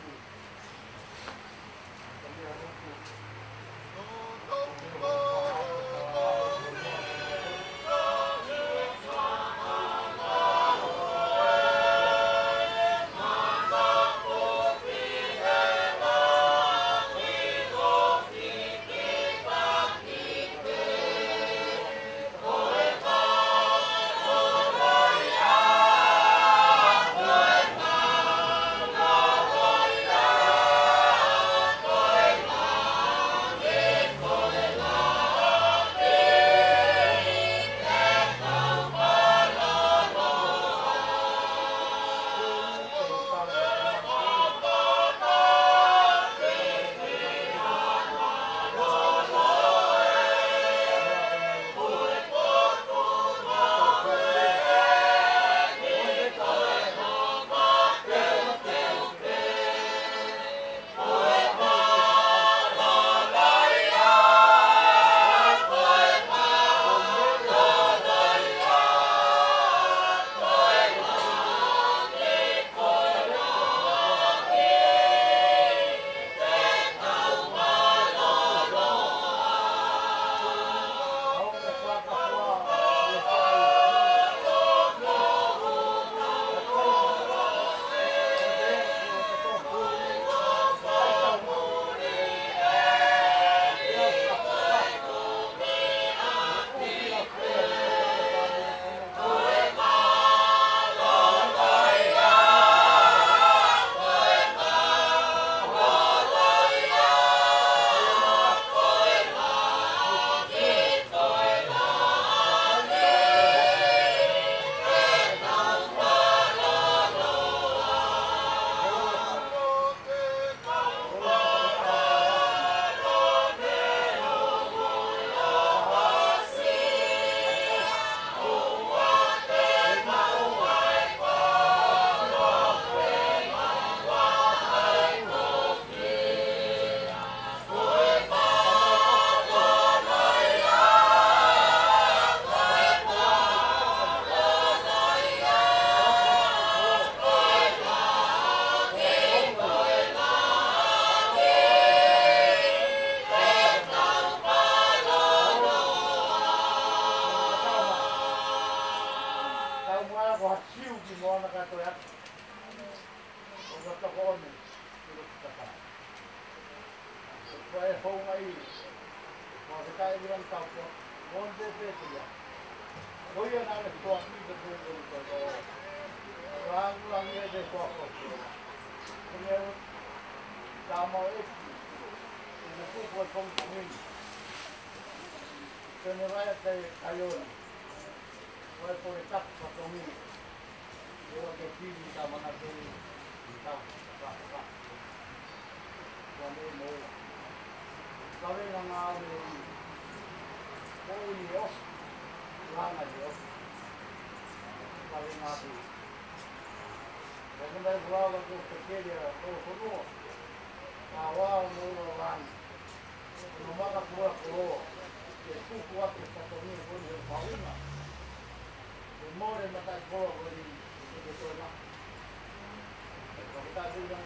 Thank you.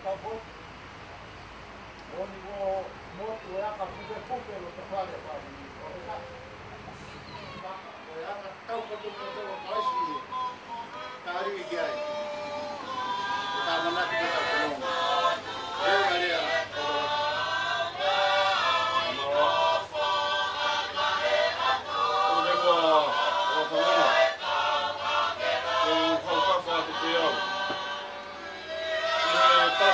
couple.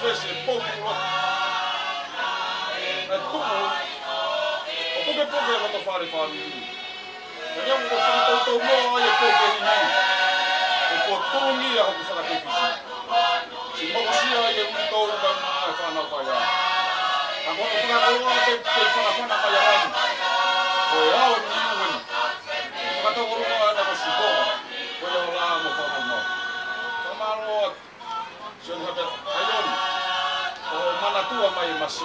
fese poki wa e tuku o poke poke e wata whare whare i e nia mo kwa tau tau mo a e poke i nei e kua tuu ni e hoku whara kei fisi si mo kusia e uki tau ruka e whana whai a a kua tuu ka tau a te te whana whana whai a rani o e au e mi ni uen e whakatau ruka e na kwa shikoa Well, I'm a father manatua mai masi.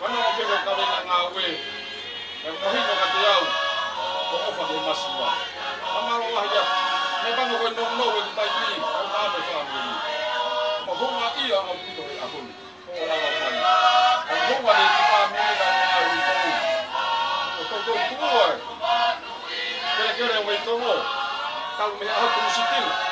Mana o kero kare na ngā ue, e mohino ka te au, o ofa ni masi wa. Amaro wa hia, me pango koe no no wen tai ki, o nāme whāmi ni. O hunga i a o kito e ahun, o rara mai. O hunga ni ki pāmi ni ka ngā ui tau. O tau tau tuu ai, kere kere wei tono, kalu me ahaku ni sitilu.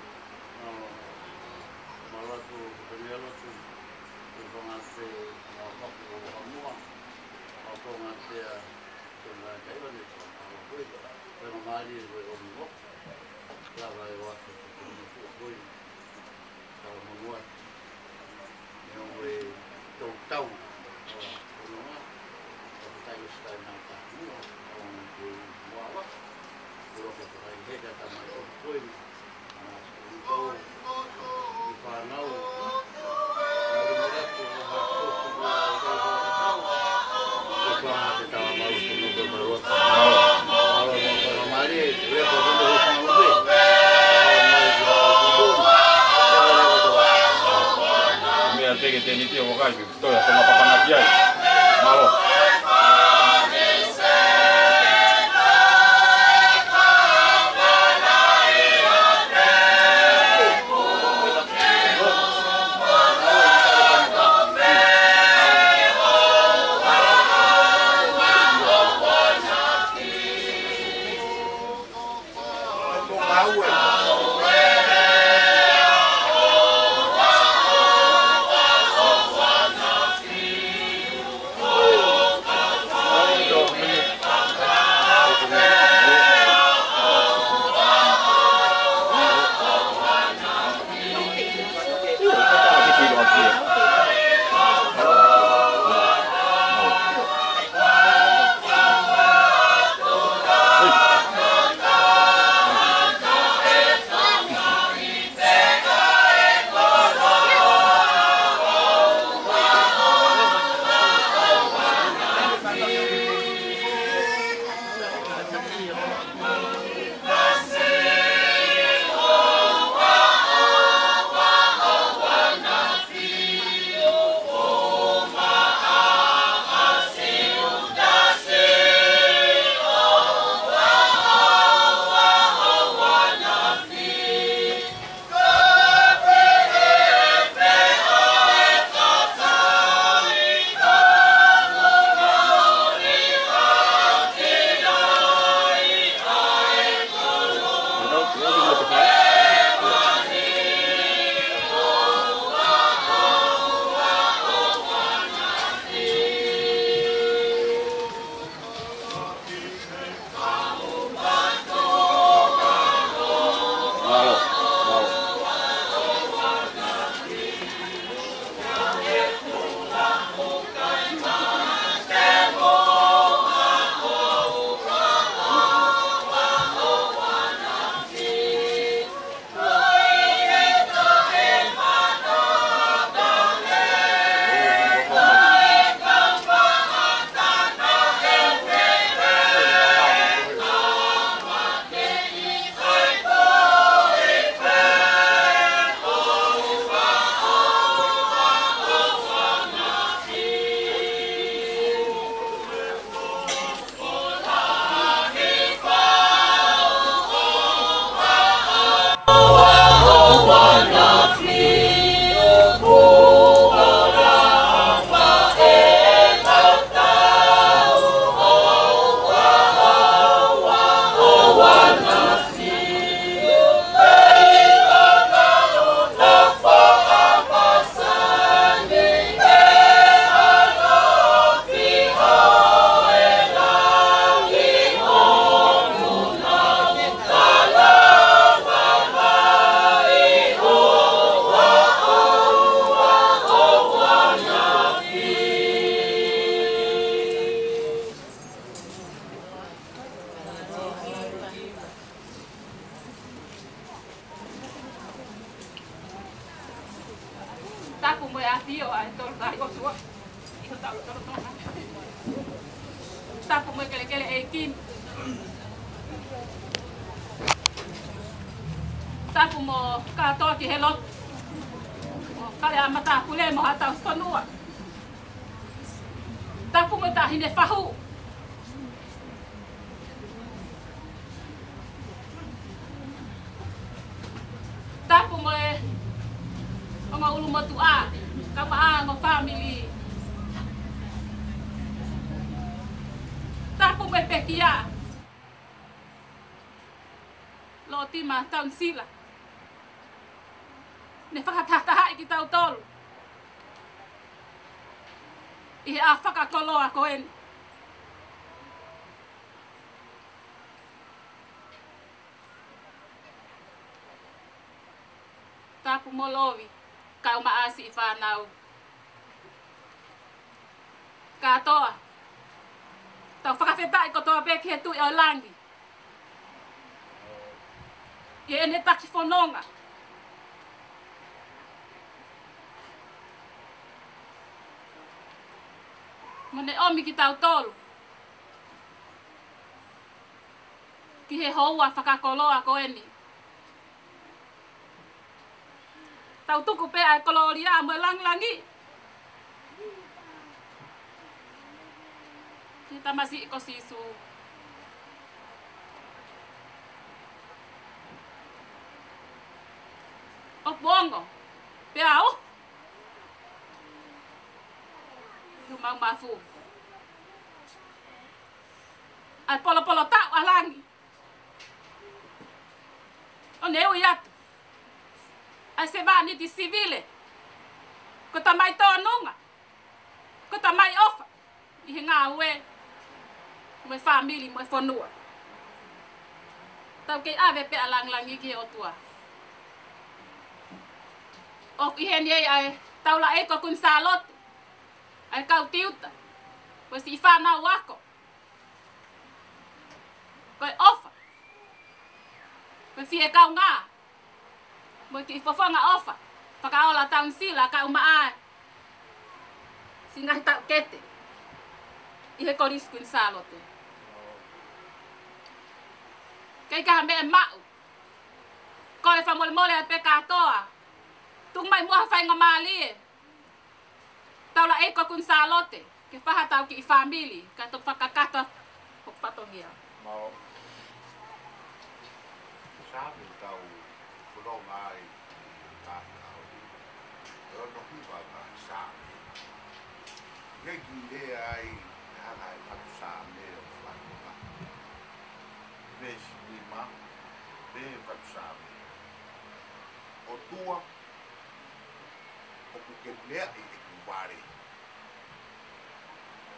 malatu kemelo tu kongan se ngapak ko amua ko ngan se ko ngan kai ban ni ko ko i ko ko mali ko o mi ko la ba yo wa ko ko ni ko ko i ka mo mo ni o we to tau ko no ma ko ta yo sta na ta ni o ko ni ko wa ko ko ta i he ta ma ko ko i Tiene tiempo, Gaby. Estoy haciendo papá en la piel. Malo. como é a tio, a entor da igual sua. Isso tá outro tá. Tá como é que ele que ele é Kim. Tá como ka to aqui hello. Ó, cara, a mata, pulei mo hata sonua. Tá como tá hine fahu. Tá como tá hine fahu. mà tao xin là ne faka tata hai ki tau tolu. I a faka koloa ko en. Tapu molovi, kau maasi i whanau. Katoa, tau whakawhetai kotoa peke tui o đi. e ene takifononga ah. mone omi ki tau tolu ki he houa whakakoloa ko eni tau tuku pe ai koloria a mo langlangi kita masih ikosisuk o bongo pe ao tu mau mafu a polo polo ta o alangi o ne o yat a se va ni di civile ko ta mai to nunga ko ta mai ofa i nga we me family me fonua tau ke ave pe alang langi ki o tua o ki hen ye ai taula e ko kun salot ai kau tiuta ko si fa na wako ko e ofa ko si e kau nga mo ki fo fo nga ofa pa ka ola tau sila ka uma ai si nga ta kete i he ko risku in salot kei ka me ma Ko e fa mole mole a pe ka toa. tung mai mua fai nga mali tau la eko kun salote ke faha tau ki family ka tok fakakata hok patongia mau sabi tau kulong ai tatau rono ki ba ba sa ne ki le ai hana ai fatu sa me o fatu ma ves lima be fatu sa me o tua ke mea i e kumbare.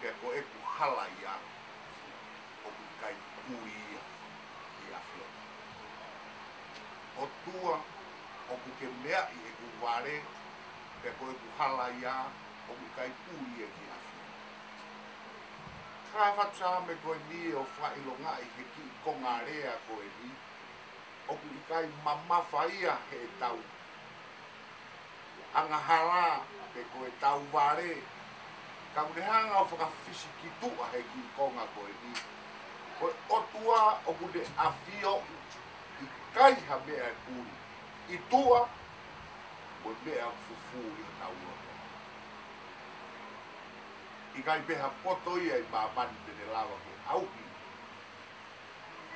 Ke ko e ku hala ia, o ku kai kui ia, i a fio. O tua, o ku ke mea i e kumbare, ke ko e ku hala ia, o ku kai kui ia e ki a fio. Kawa tā me koe ni e o whailonga i he ki kongarea koe ni, o ku i kai mamafa ia he tau anga hala te koe tau vare. Ka mune hanga o whaka fisi ki tua he ki konga koe ni. Koe otua o kune afio i kai ha mea e kuri. I tua koe mea fufu i a tau ato. I kai peha poto ia i mamani tene lawa koe au ki.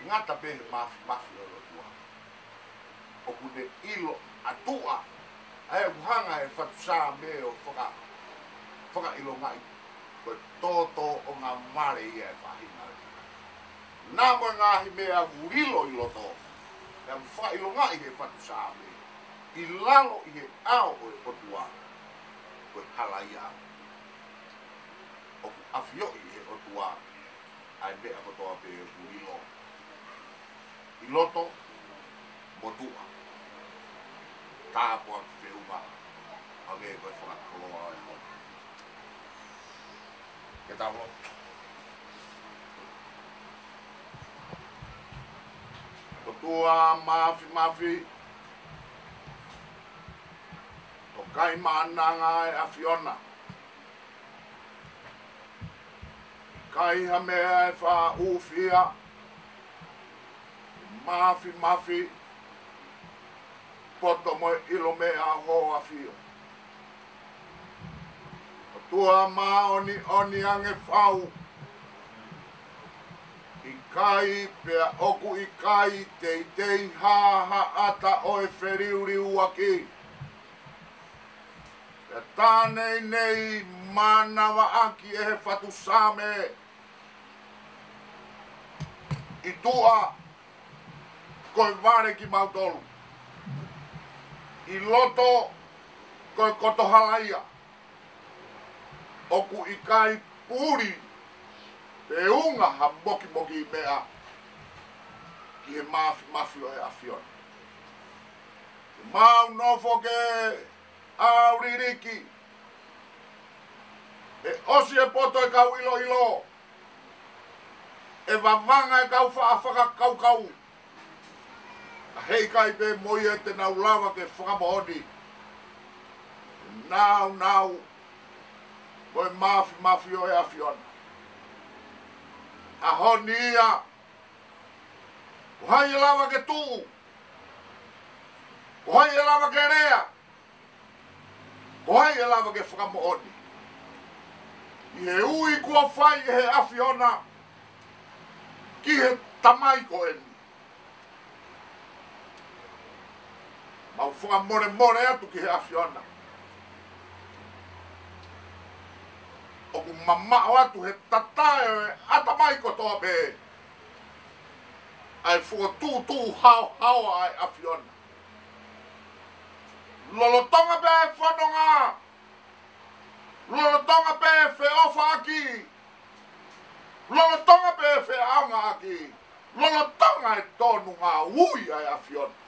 Ngata pehe mafi mafi o lo tua. O kune ilo atua tua ai buhanga e fa sa me o faka faka ilo mai ko toto o nga mare ia e fa hina na mo nga hi me a gurilo ilo to e fa ilo nga i he fa sa me i lalo i he ao o e potua ko hala ia o afio i he potua ai me a potoa pe gurilo i loto motua tāpo a te uma a me koe whakakoloa e hoa. Ke tāpo. Ko tua mafi mafi. Ko kai mananga e a Fiona. Kai ha mea e wha uwhia. Mafi mafi. Mafi poto mo ilo me a ho a fio. O tua ma oni oni ange fau. I kai pea oku i kai te i ha ha ata o e feri feriuri uaki. Pea tānei nei manawa anki e he fatu sāme. I tua koe vare ki mautolu i loto ko koto halaia Oku ikai puri te unga ha boki boki i mea ki he maafi mafi o e afion. Ki mau nofo ke auririki e osi e poto e kau ilo ilo e vavanga e kau faa faka kau kau kau hei kai pe moi e te nau lava ke whakamohoni. Nau, nau, moi e mafi, mafi oi e afi ona. A honi ia, kuhai e lava ke tuu, kuhai lava ke rea, kuhai lava ke whakamohoni. Ie ui kua whai he afi ona, ki he tamai koeni. ma o fonga more more atu tu ki he afiona. O ku mamma o atu he tatae e ata mai ko toa be. Ai fonga tu tu hao hao ai afiona. Lolotonga be e fononga. Lolotonga be e fe ofa aki. Lolotonga be e fe aonga aki. Lolotonga e tonu ngā ui ai afiona.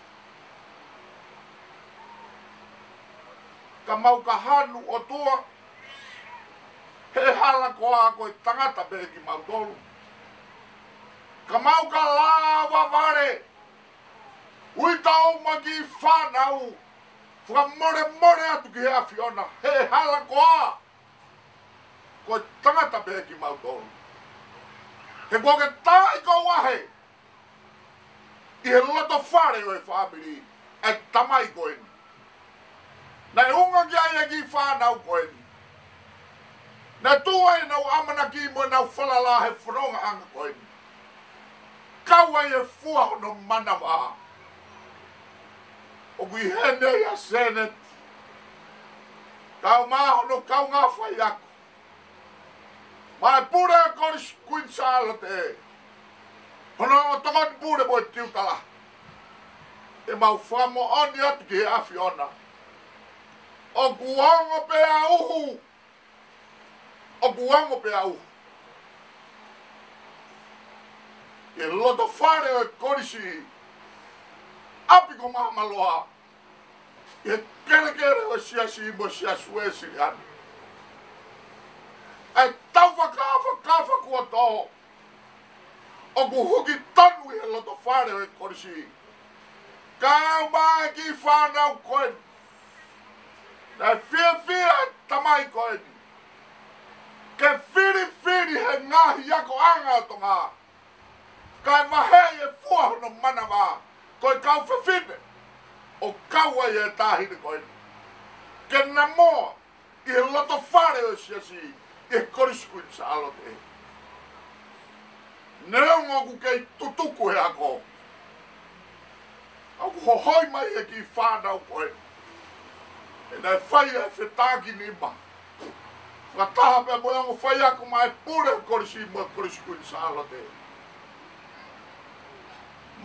ka mau ka hanu o toa, he hala ko a koe tangata pere ki mau tolu. Ka mau ka lawa vare, ui o magi whanau, whaka more more atu ki hea fiona, he hala ko a, koe tangata pere ki mau tolu. He koke tā i kau ahe, i he loto whare o e whaamiri, e tamai koe na e unga ki aia ki whānau koe ni. Na tua e nau amana ki mo nau whalala he whronga anga koe ni. Kaua e fua hono mana wā. O kui hene ia senet. Kau maa hono kau ngā whai aku. Ma e pūre a kori kuin sāla te e. Hono o tamani pūre mo e tiu kala. E mau whamo oni atu ki he afi ona o guango pe a uhu. O guango pe a uhu. E lo do fare o corisi. Api ko ma maloa. E kere kere o sia si mo sia suesi gani. E tau fa ka fa ka fa kua toho. O ku huki tanu e lo do fare o corisi. Ka e ki fa na o e whiwhia tamai ko e ni. Ke whiri whiri he ngahi ako anga to ngā. Ka e mahei e fuahono mana wā. Ko e kau whiwhine. O kaua i e tāhine ko e ni. Ke na mō i he loto whare o si asi i he korisku i sa alo te. Ne reo ngā ku kei tutuku he ako. Aku hohoi mai e ki whānau ko e ni. ina e whai e whetagi nima, ma. Ka taha pe morango a aku mai pūre korisi mua korisi kuin sāla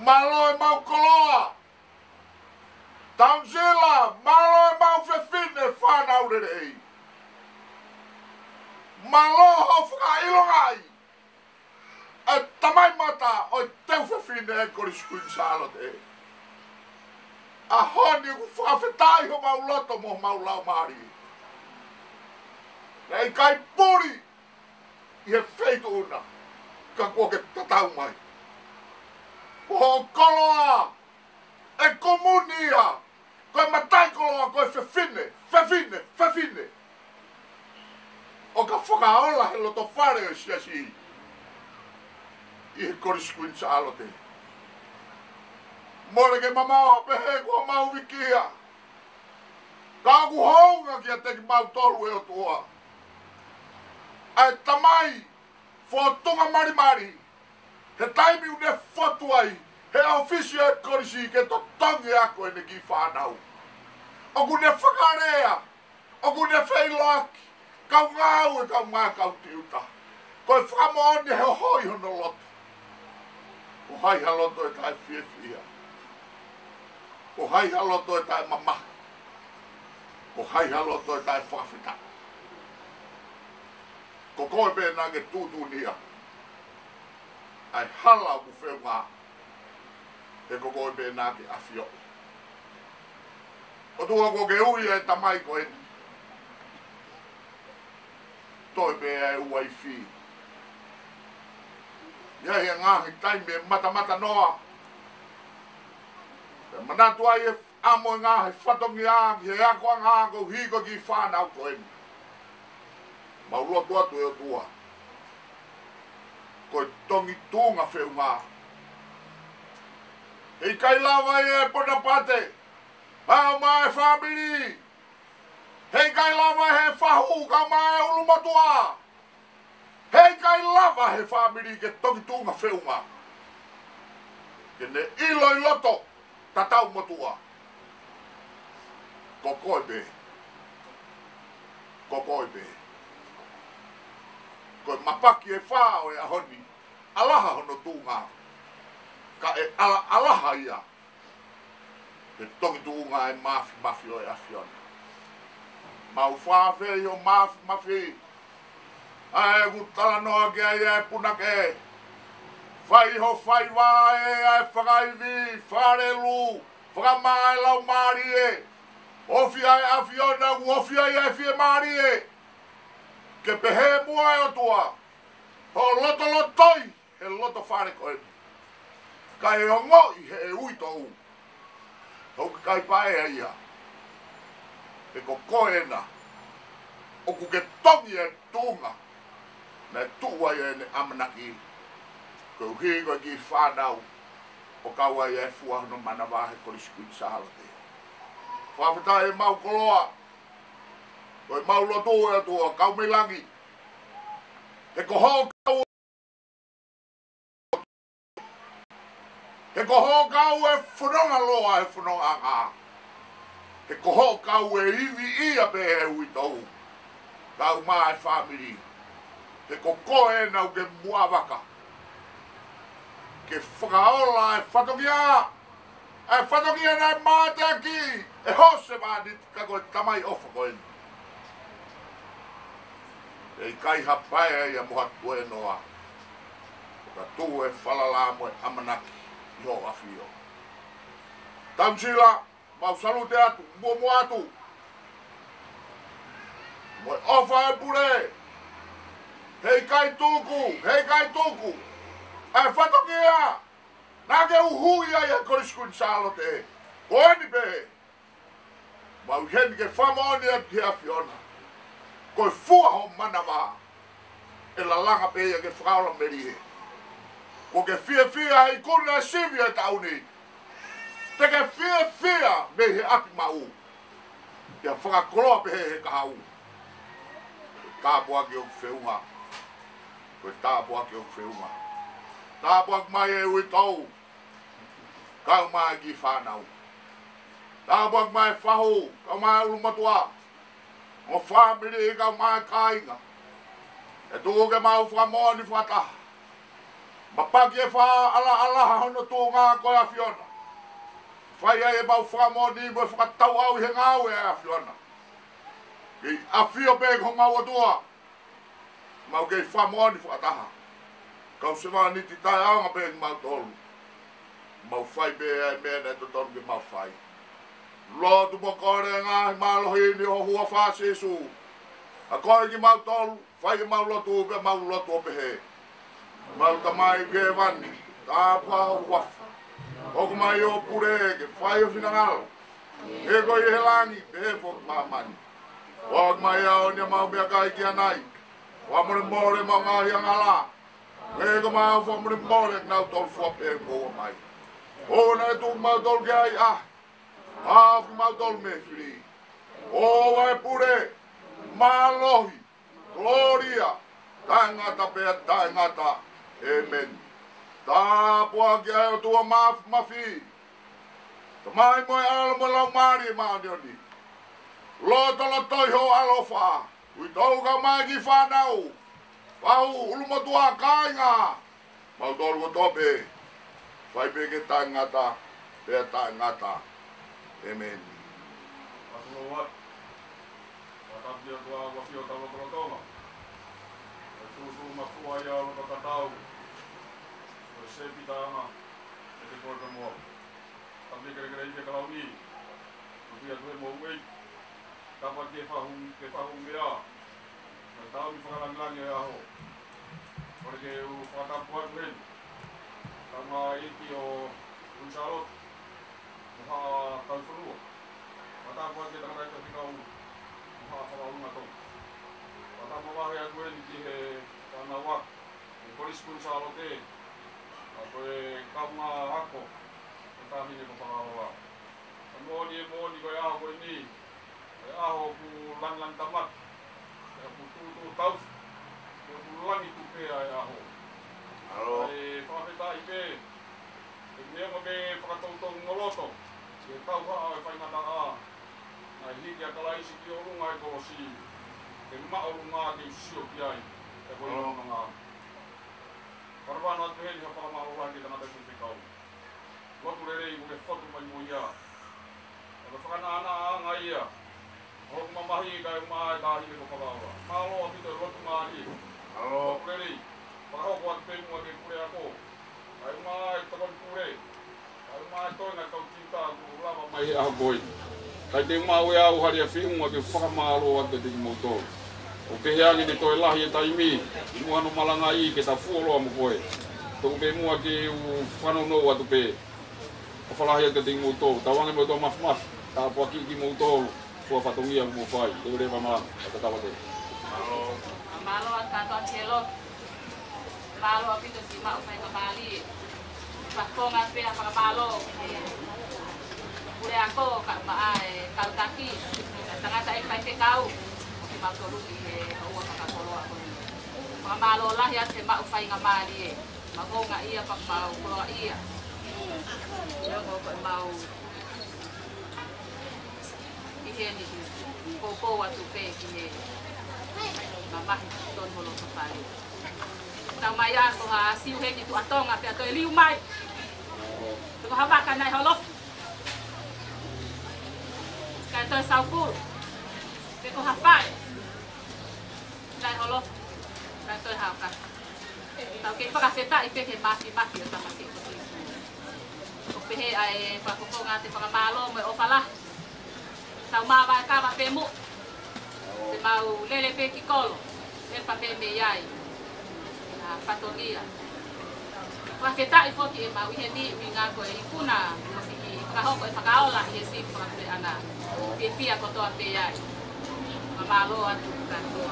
Malo e mau coloa, Taunzela, malo e mau whewhine whanau rere ei. Malo ho whakailongai. E tamai mata o teu whewhine e korisi kuin a honi ku whawhetai ho mau loto mo mau lau maari. Nei kai puri i he feitu una ka kua ke tatau mai. Ko ho koloa e komunia ko e matai koloa ko e whewhine, whewhine, whewhine. O ka whakaola he loto whare o siasi i he kore skuinsa alo tehi. Mora ke mamau ape he kua mau wikia. Ka aku hounga ki a teki mau tolu e otua. Ai tamai, fotunga mari mari. He taimi une fotu ai, he ofisio e korisi ke to tangi ako ene ki whanau. Oku ne whakarea, oku ne whailoaki, kau ngāu e kau ngā kau tiuta. Koe whamo he hoi hono loto. O hai haloto e tai fiefia. Fie o hai halo to ta mama o hai halo to ta fafita ko ko be na ge tu tu nia ai hala bu fe ba e ko ko be na ge afio o tu ko ge u ye ta mai ko e to be ai wifi ya ye nga hitai me mata mata noa Te manatu ai e amo e ngā he whatongi a, ki he ako a ngā ko hiko ki whānau ko emi. Maurua tua tu e o tua. Ko e tongi tūnga whēu ngā. E kai lawa e e pona pate. Hau mā e family. He kai lawa he whahu ka ma e ulu matua. Hei kai lawa he family ke tongi tūnga whēu ngā. Ke ne i loto. Hei tatau motua kokoi be kokoi be ko mapaki e fa o e ahoni alaha hono tu nga ka e ala, alaha ia e tongi tu nga e mafi mafi o e afion ma u fa fe yo mafi mafi ae gutala no ake ae puna ke e, e, e, e, e, e, e, e, e Fai ho fai wae e ai vi, whare lu, whakamae lau maari e. Ofi ai afi o nangu, ofi ai afi e maari e. Ke pehe mua e otua. Ho loto lotoi, he loto whare koe. Kai he hongo i he e ui tohu. Hau ke kai pae a ia. He ko koe na. ku ke tongi e tunga. Me tuwa e ne e ne amanaki ko ke ko ki fa dau o ka wa ye fu no mana wa he ko ri sku te fa fa ta e ma ko lo mau ko lo to e to a ka me langi e ko ho ka e ko loa e fu no na lo a e fu no a e ko ho ka u e i vi i a be e u i to u e fa mi ko ko e na ke mua waka ke whakaola e whatokia. E whatokia nei mātea ki. E hose mā ni kako tamai ofa koe. E kai hapaea ia moha tue noa. Ka tū e whalala moe amanaki. Iho afi o. Tamsila, mau salu te atu, mua mua atu. Moe ofa e pure. Hei kai tūku, hei kai tūku. Hei kai tūku. Ai fato que é. Na que o ruim aí a cor escuro de Charlotte. Onde be? Mas o gente que fama onde é que a Fiona. Coi fua o manama. Ela langa pe que fraula merie. O que fia fia aí cor na Silvia tá uni. Te que fia fia be a pimau. Ya fora coloa pe he kau. Tá boa que eu feuma. Coi tá boa que eu feuma. Coi Tā pak mai e ui tau. Ka mai ki whānau. Tā pak mai whahu. Ka mai ulu matua. O whāmiri e ka mai kāinga. E tūko ke mau whā mō ni whata. Ma paki e whā ala ala hono tū ngā koe a fiona. Whai e mau whā mō ni mo e whakatau au he ngā ue a fiona. Ki a fio pēk e hongau atua. Mau kei whā mō ni whataha. Mau kei whā mō ni whataha. Kau sema ni tita yang apa yang mau tol? Mau fai be men itu tol ke mau fai. Lo tu bokor yang ah malu ini oh hua fasi A Aku lagi mau tol, fai ke mau lo tu be mau lo tu be he. Mau tamai ke van, apa hua? Ok mai yo pure ke fai o final. Ego ye helangi be for maman. Ok mai yo ni mau be kai ki anai. Wa mo mo le mau ngai ngalah e do fo mo le mole na to fo pe mo mai o na do ma do ge ai ah, a a fo ma do me fri o wa pure ma gloria tanga ta pe tanga ta amen ta po a ge o tu ma ma fi to mai mo al mo la mari ma de lo to lo to ho alofa Uitouka magi fa whanau, Pau ulu mo tua kainga. Mau tolu mo tope. Vai pe ke ta ngata. Pe ta ngata. Amen. Pasu wa. Watap dia tua wa fio ta lo tro ma tua ya lo ka tau. ma. Ke te porta mo. Ta me kre kre ke ka lo mi. mo wei. Ta pa ke fa hu ke fa hu mira. Ta tau mi ya ho porque o fata pua kwen tama iti o un charot moha tau furu fata pua ke tanga ito tika un moha fata un ato fata pua wahe a kwen iti he tana wa e polis kun charot e a koe kama ako e tami ne ko paka hoa a mooni e mooni koe aho koe ni e aho ku lang lang tamat e ku tu tu tau lani tu pe ai e aho. Alo. E whaheta i pe, e mea ma me whakatautau ngoloto, e tau haa e whaingata a, na i hiki a kalaisi ki o runga e korosi, e maa runga ke usio ki ai, e koi runga ngā. Parwana atu heli ha whakamaa ura ki tangata kui te kau. Watu re rei ule whatu mai mo ia, e me ana a anga ia, Hoku ma mahi kai umaa e tāhi me ko whakaura. Mālo a pito e rotu Hello. Kokeri. Pakao ko pe mua ke kure ako. Ai ma ai tapa kure. Ai ma to na ka tita mai e a boy. Kai te mau we au hari a fi mua ke fa ma ro at te mo to. O ke ya ni toi la hi e ta mi. I mua no malanga i ke ta fu mo boy. To be mua ke u fa no no at pe. a fa la hi te ding mo to. Ta wan mo to ma ma. Ta po ki ki mo to. Fua fatungia mo fai. Te re ma ma. Ata Hello. malo at kato cielo malo api to sima usai kembali bakong api apa malo kure aku kak maai kalau kaki tengah tak ikai kau mungkin mau tolong di kau apa kak tolong aku ngamalo lah ya simak usai kembali Mako nga iya pak mau kulo iya. Ya ko pag mau. ini ni ko waktu watu pe kihe mahi ton holo kafai tamaya itu atong ape atoi liu mai to ha ba holof hafai holof kai toi hauka tau ke pakaseta ipe ke mati mati ta masi ko pehe ai pa ko ngate pa malo me ofala tau ma ba te mau lele pe ki kolo, e pa pe me iai, a patonia. Kwa ke tai foki e mau ihe ni mi ngā koe i kuna, masi ki whakahoko e whakaola i e si pra e te ana, pe pia kotoa pe iai, ma mālo atu kātua.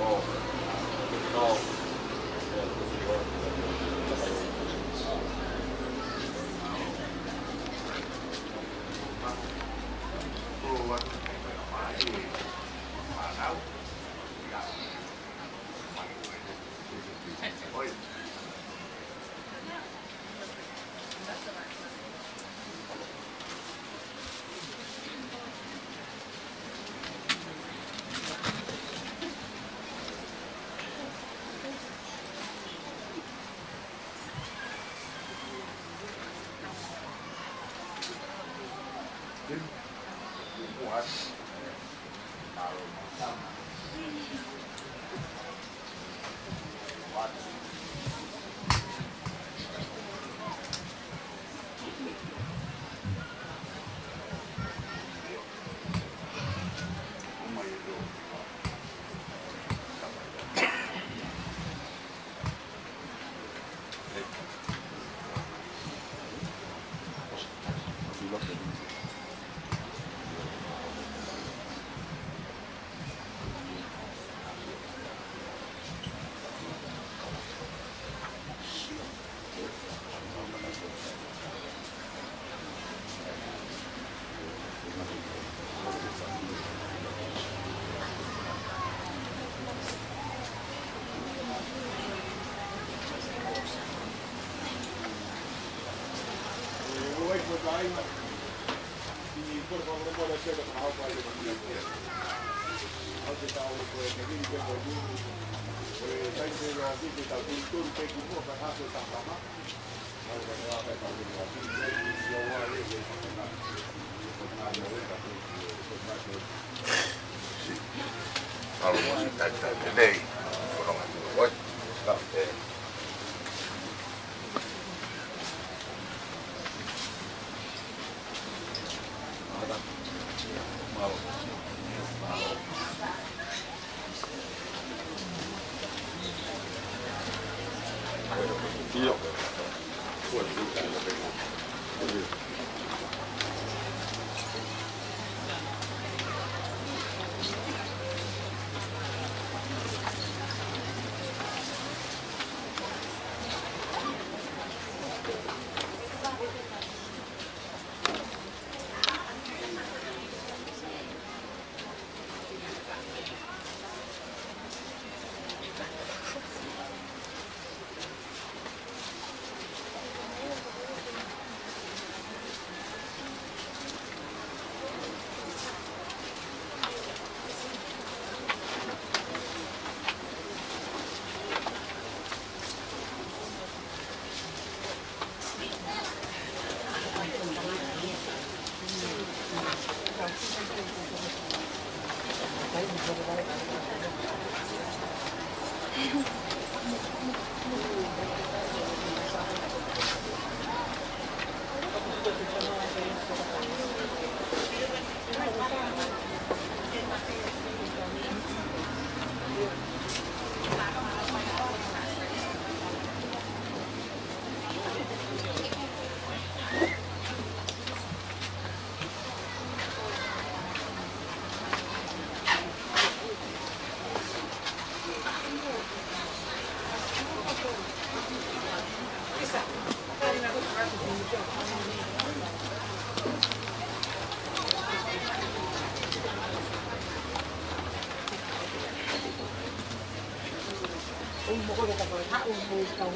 Oh, oh. Sí. o m e j então.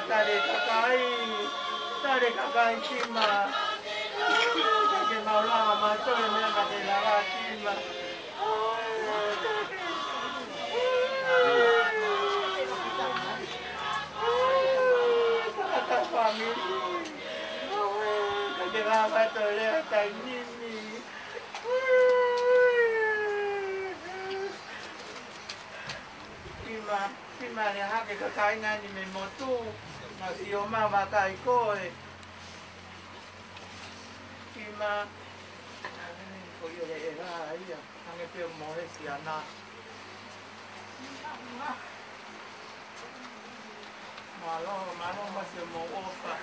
誰かかい誰かかいちんま竹はまといながでながちまではまとれ今。ti ma ne ha ke ka ina ni me mo tu ma si o ma va ka i ko e ti ma ko yo le e ha i ya ka me pe mo he si ana ma lo ma lo ma se mo o fa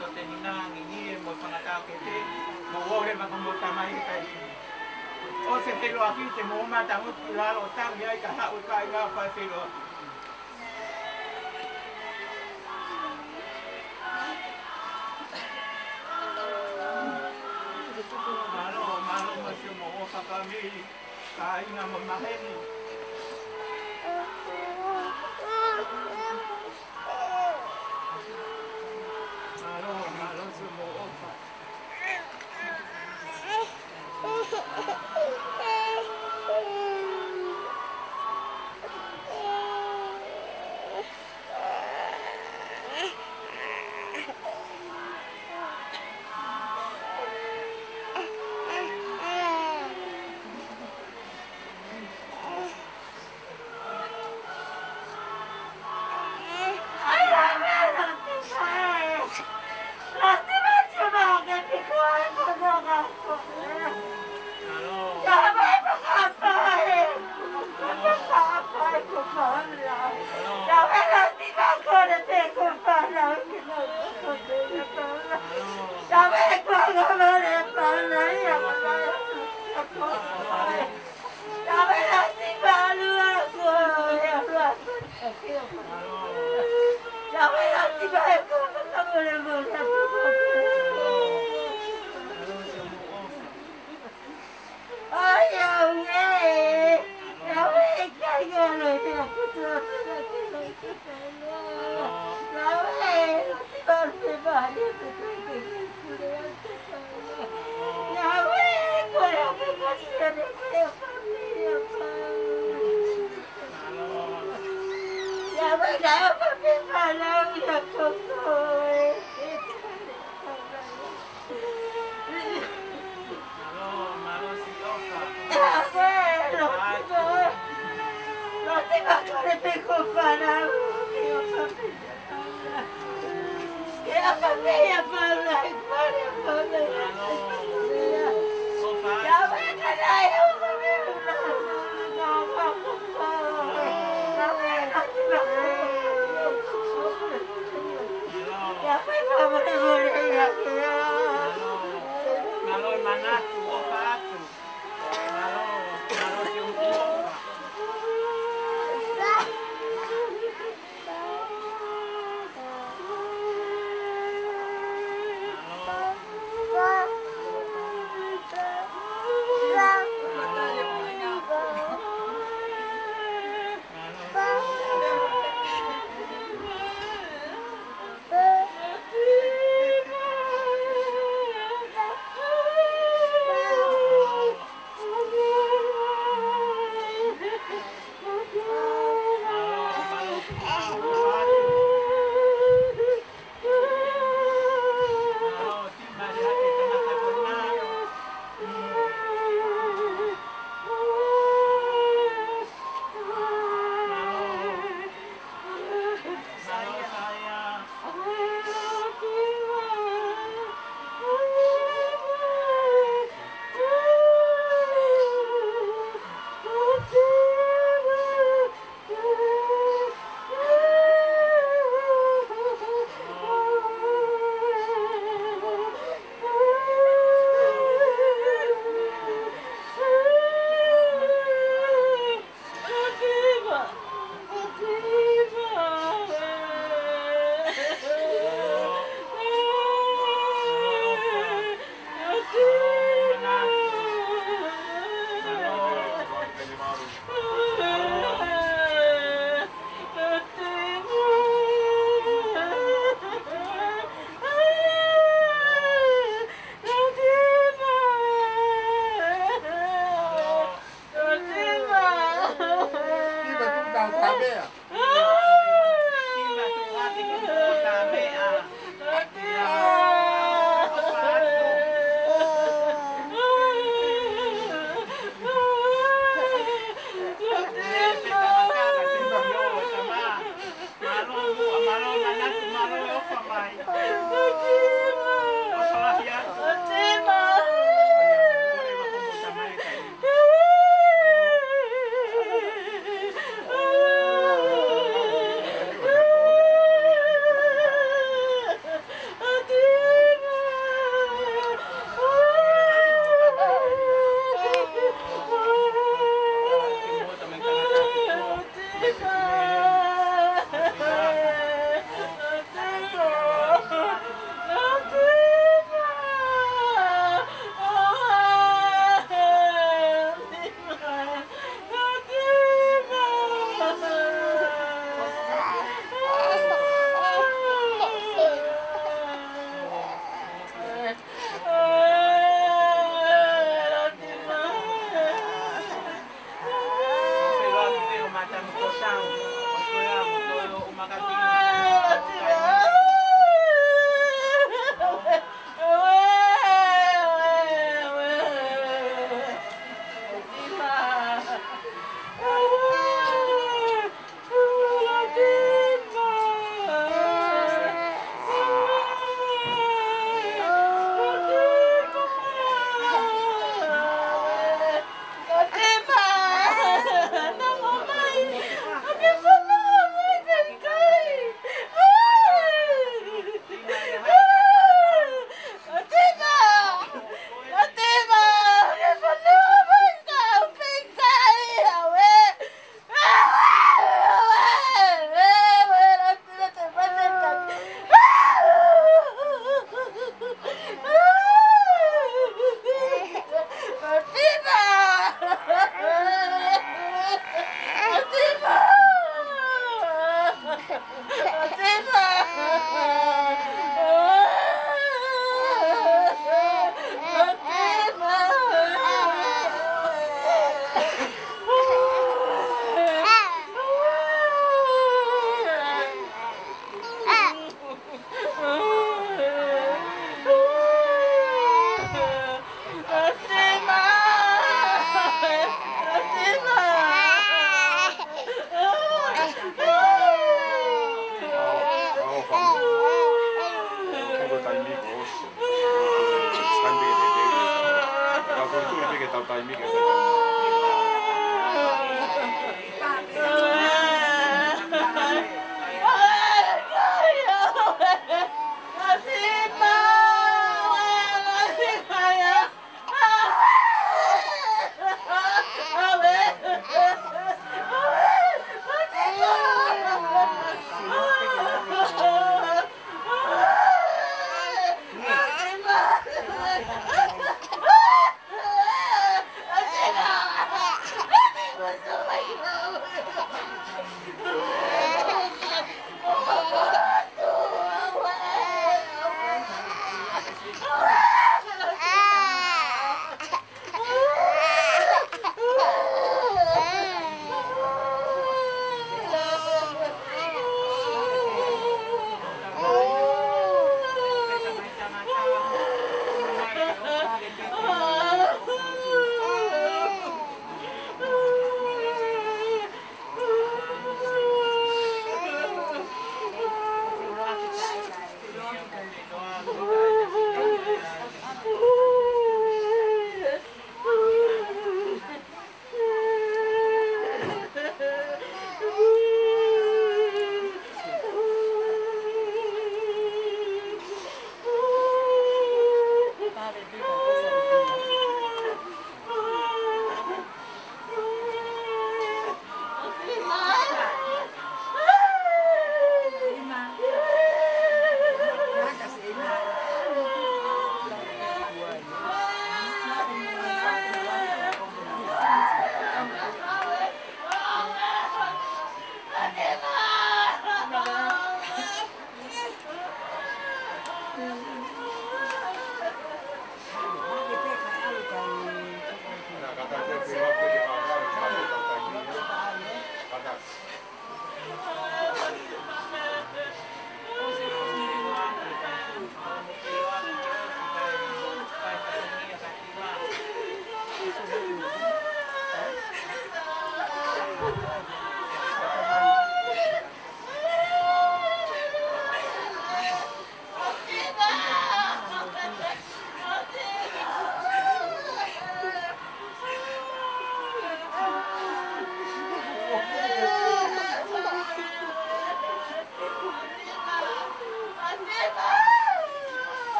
to te ni na ni ni e mo pana ka ke te mo wo re ma mo ta mai e ta i o se te lo a ki te mo ma ta mo ki la lo ta ri ai ka ha u ka i ga fa se lo a ki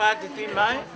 fado de mãe.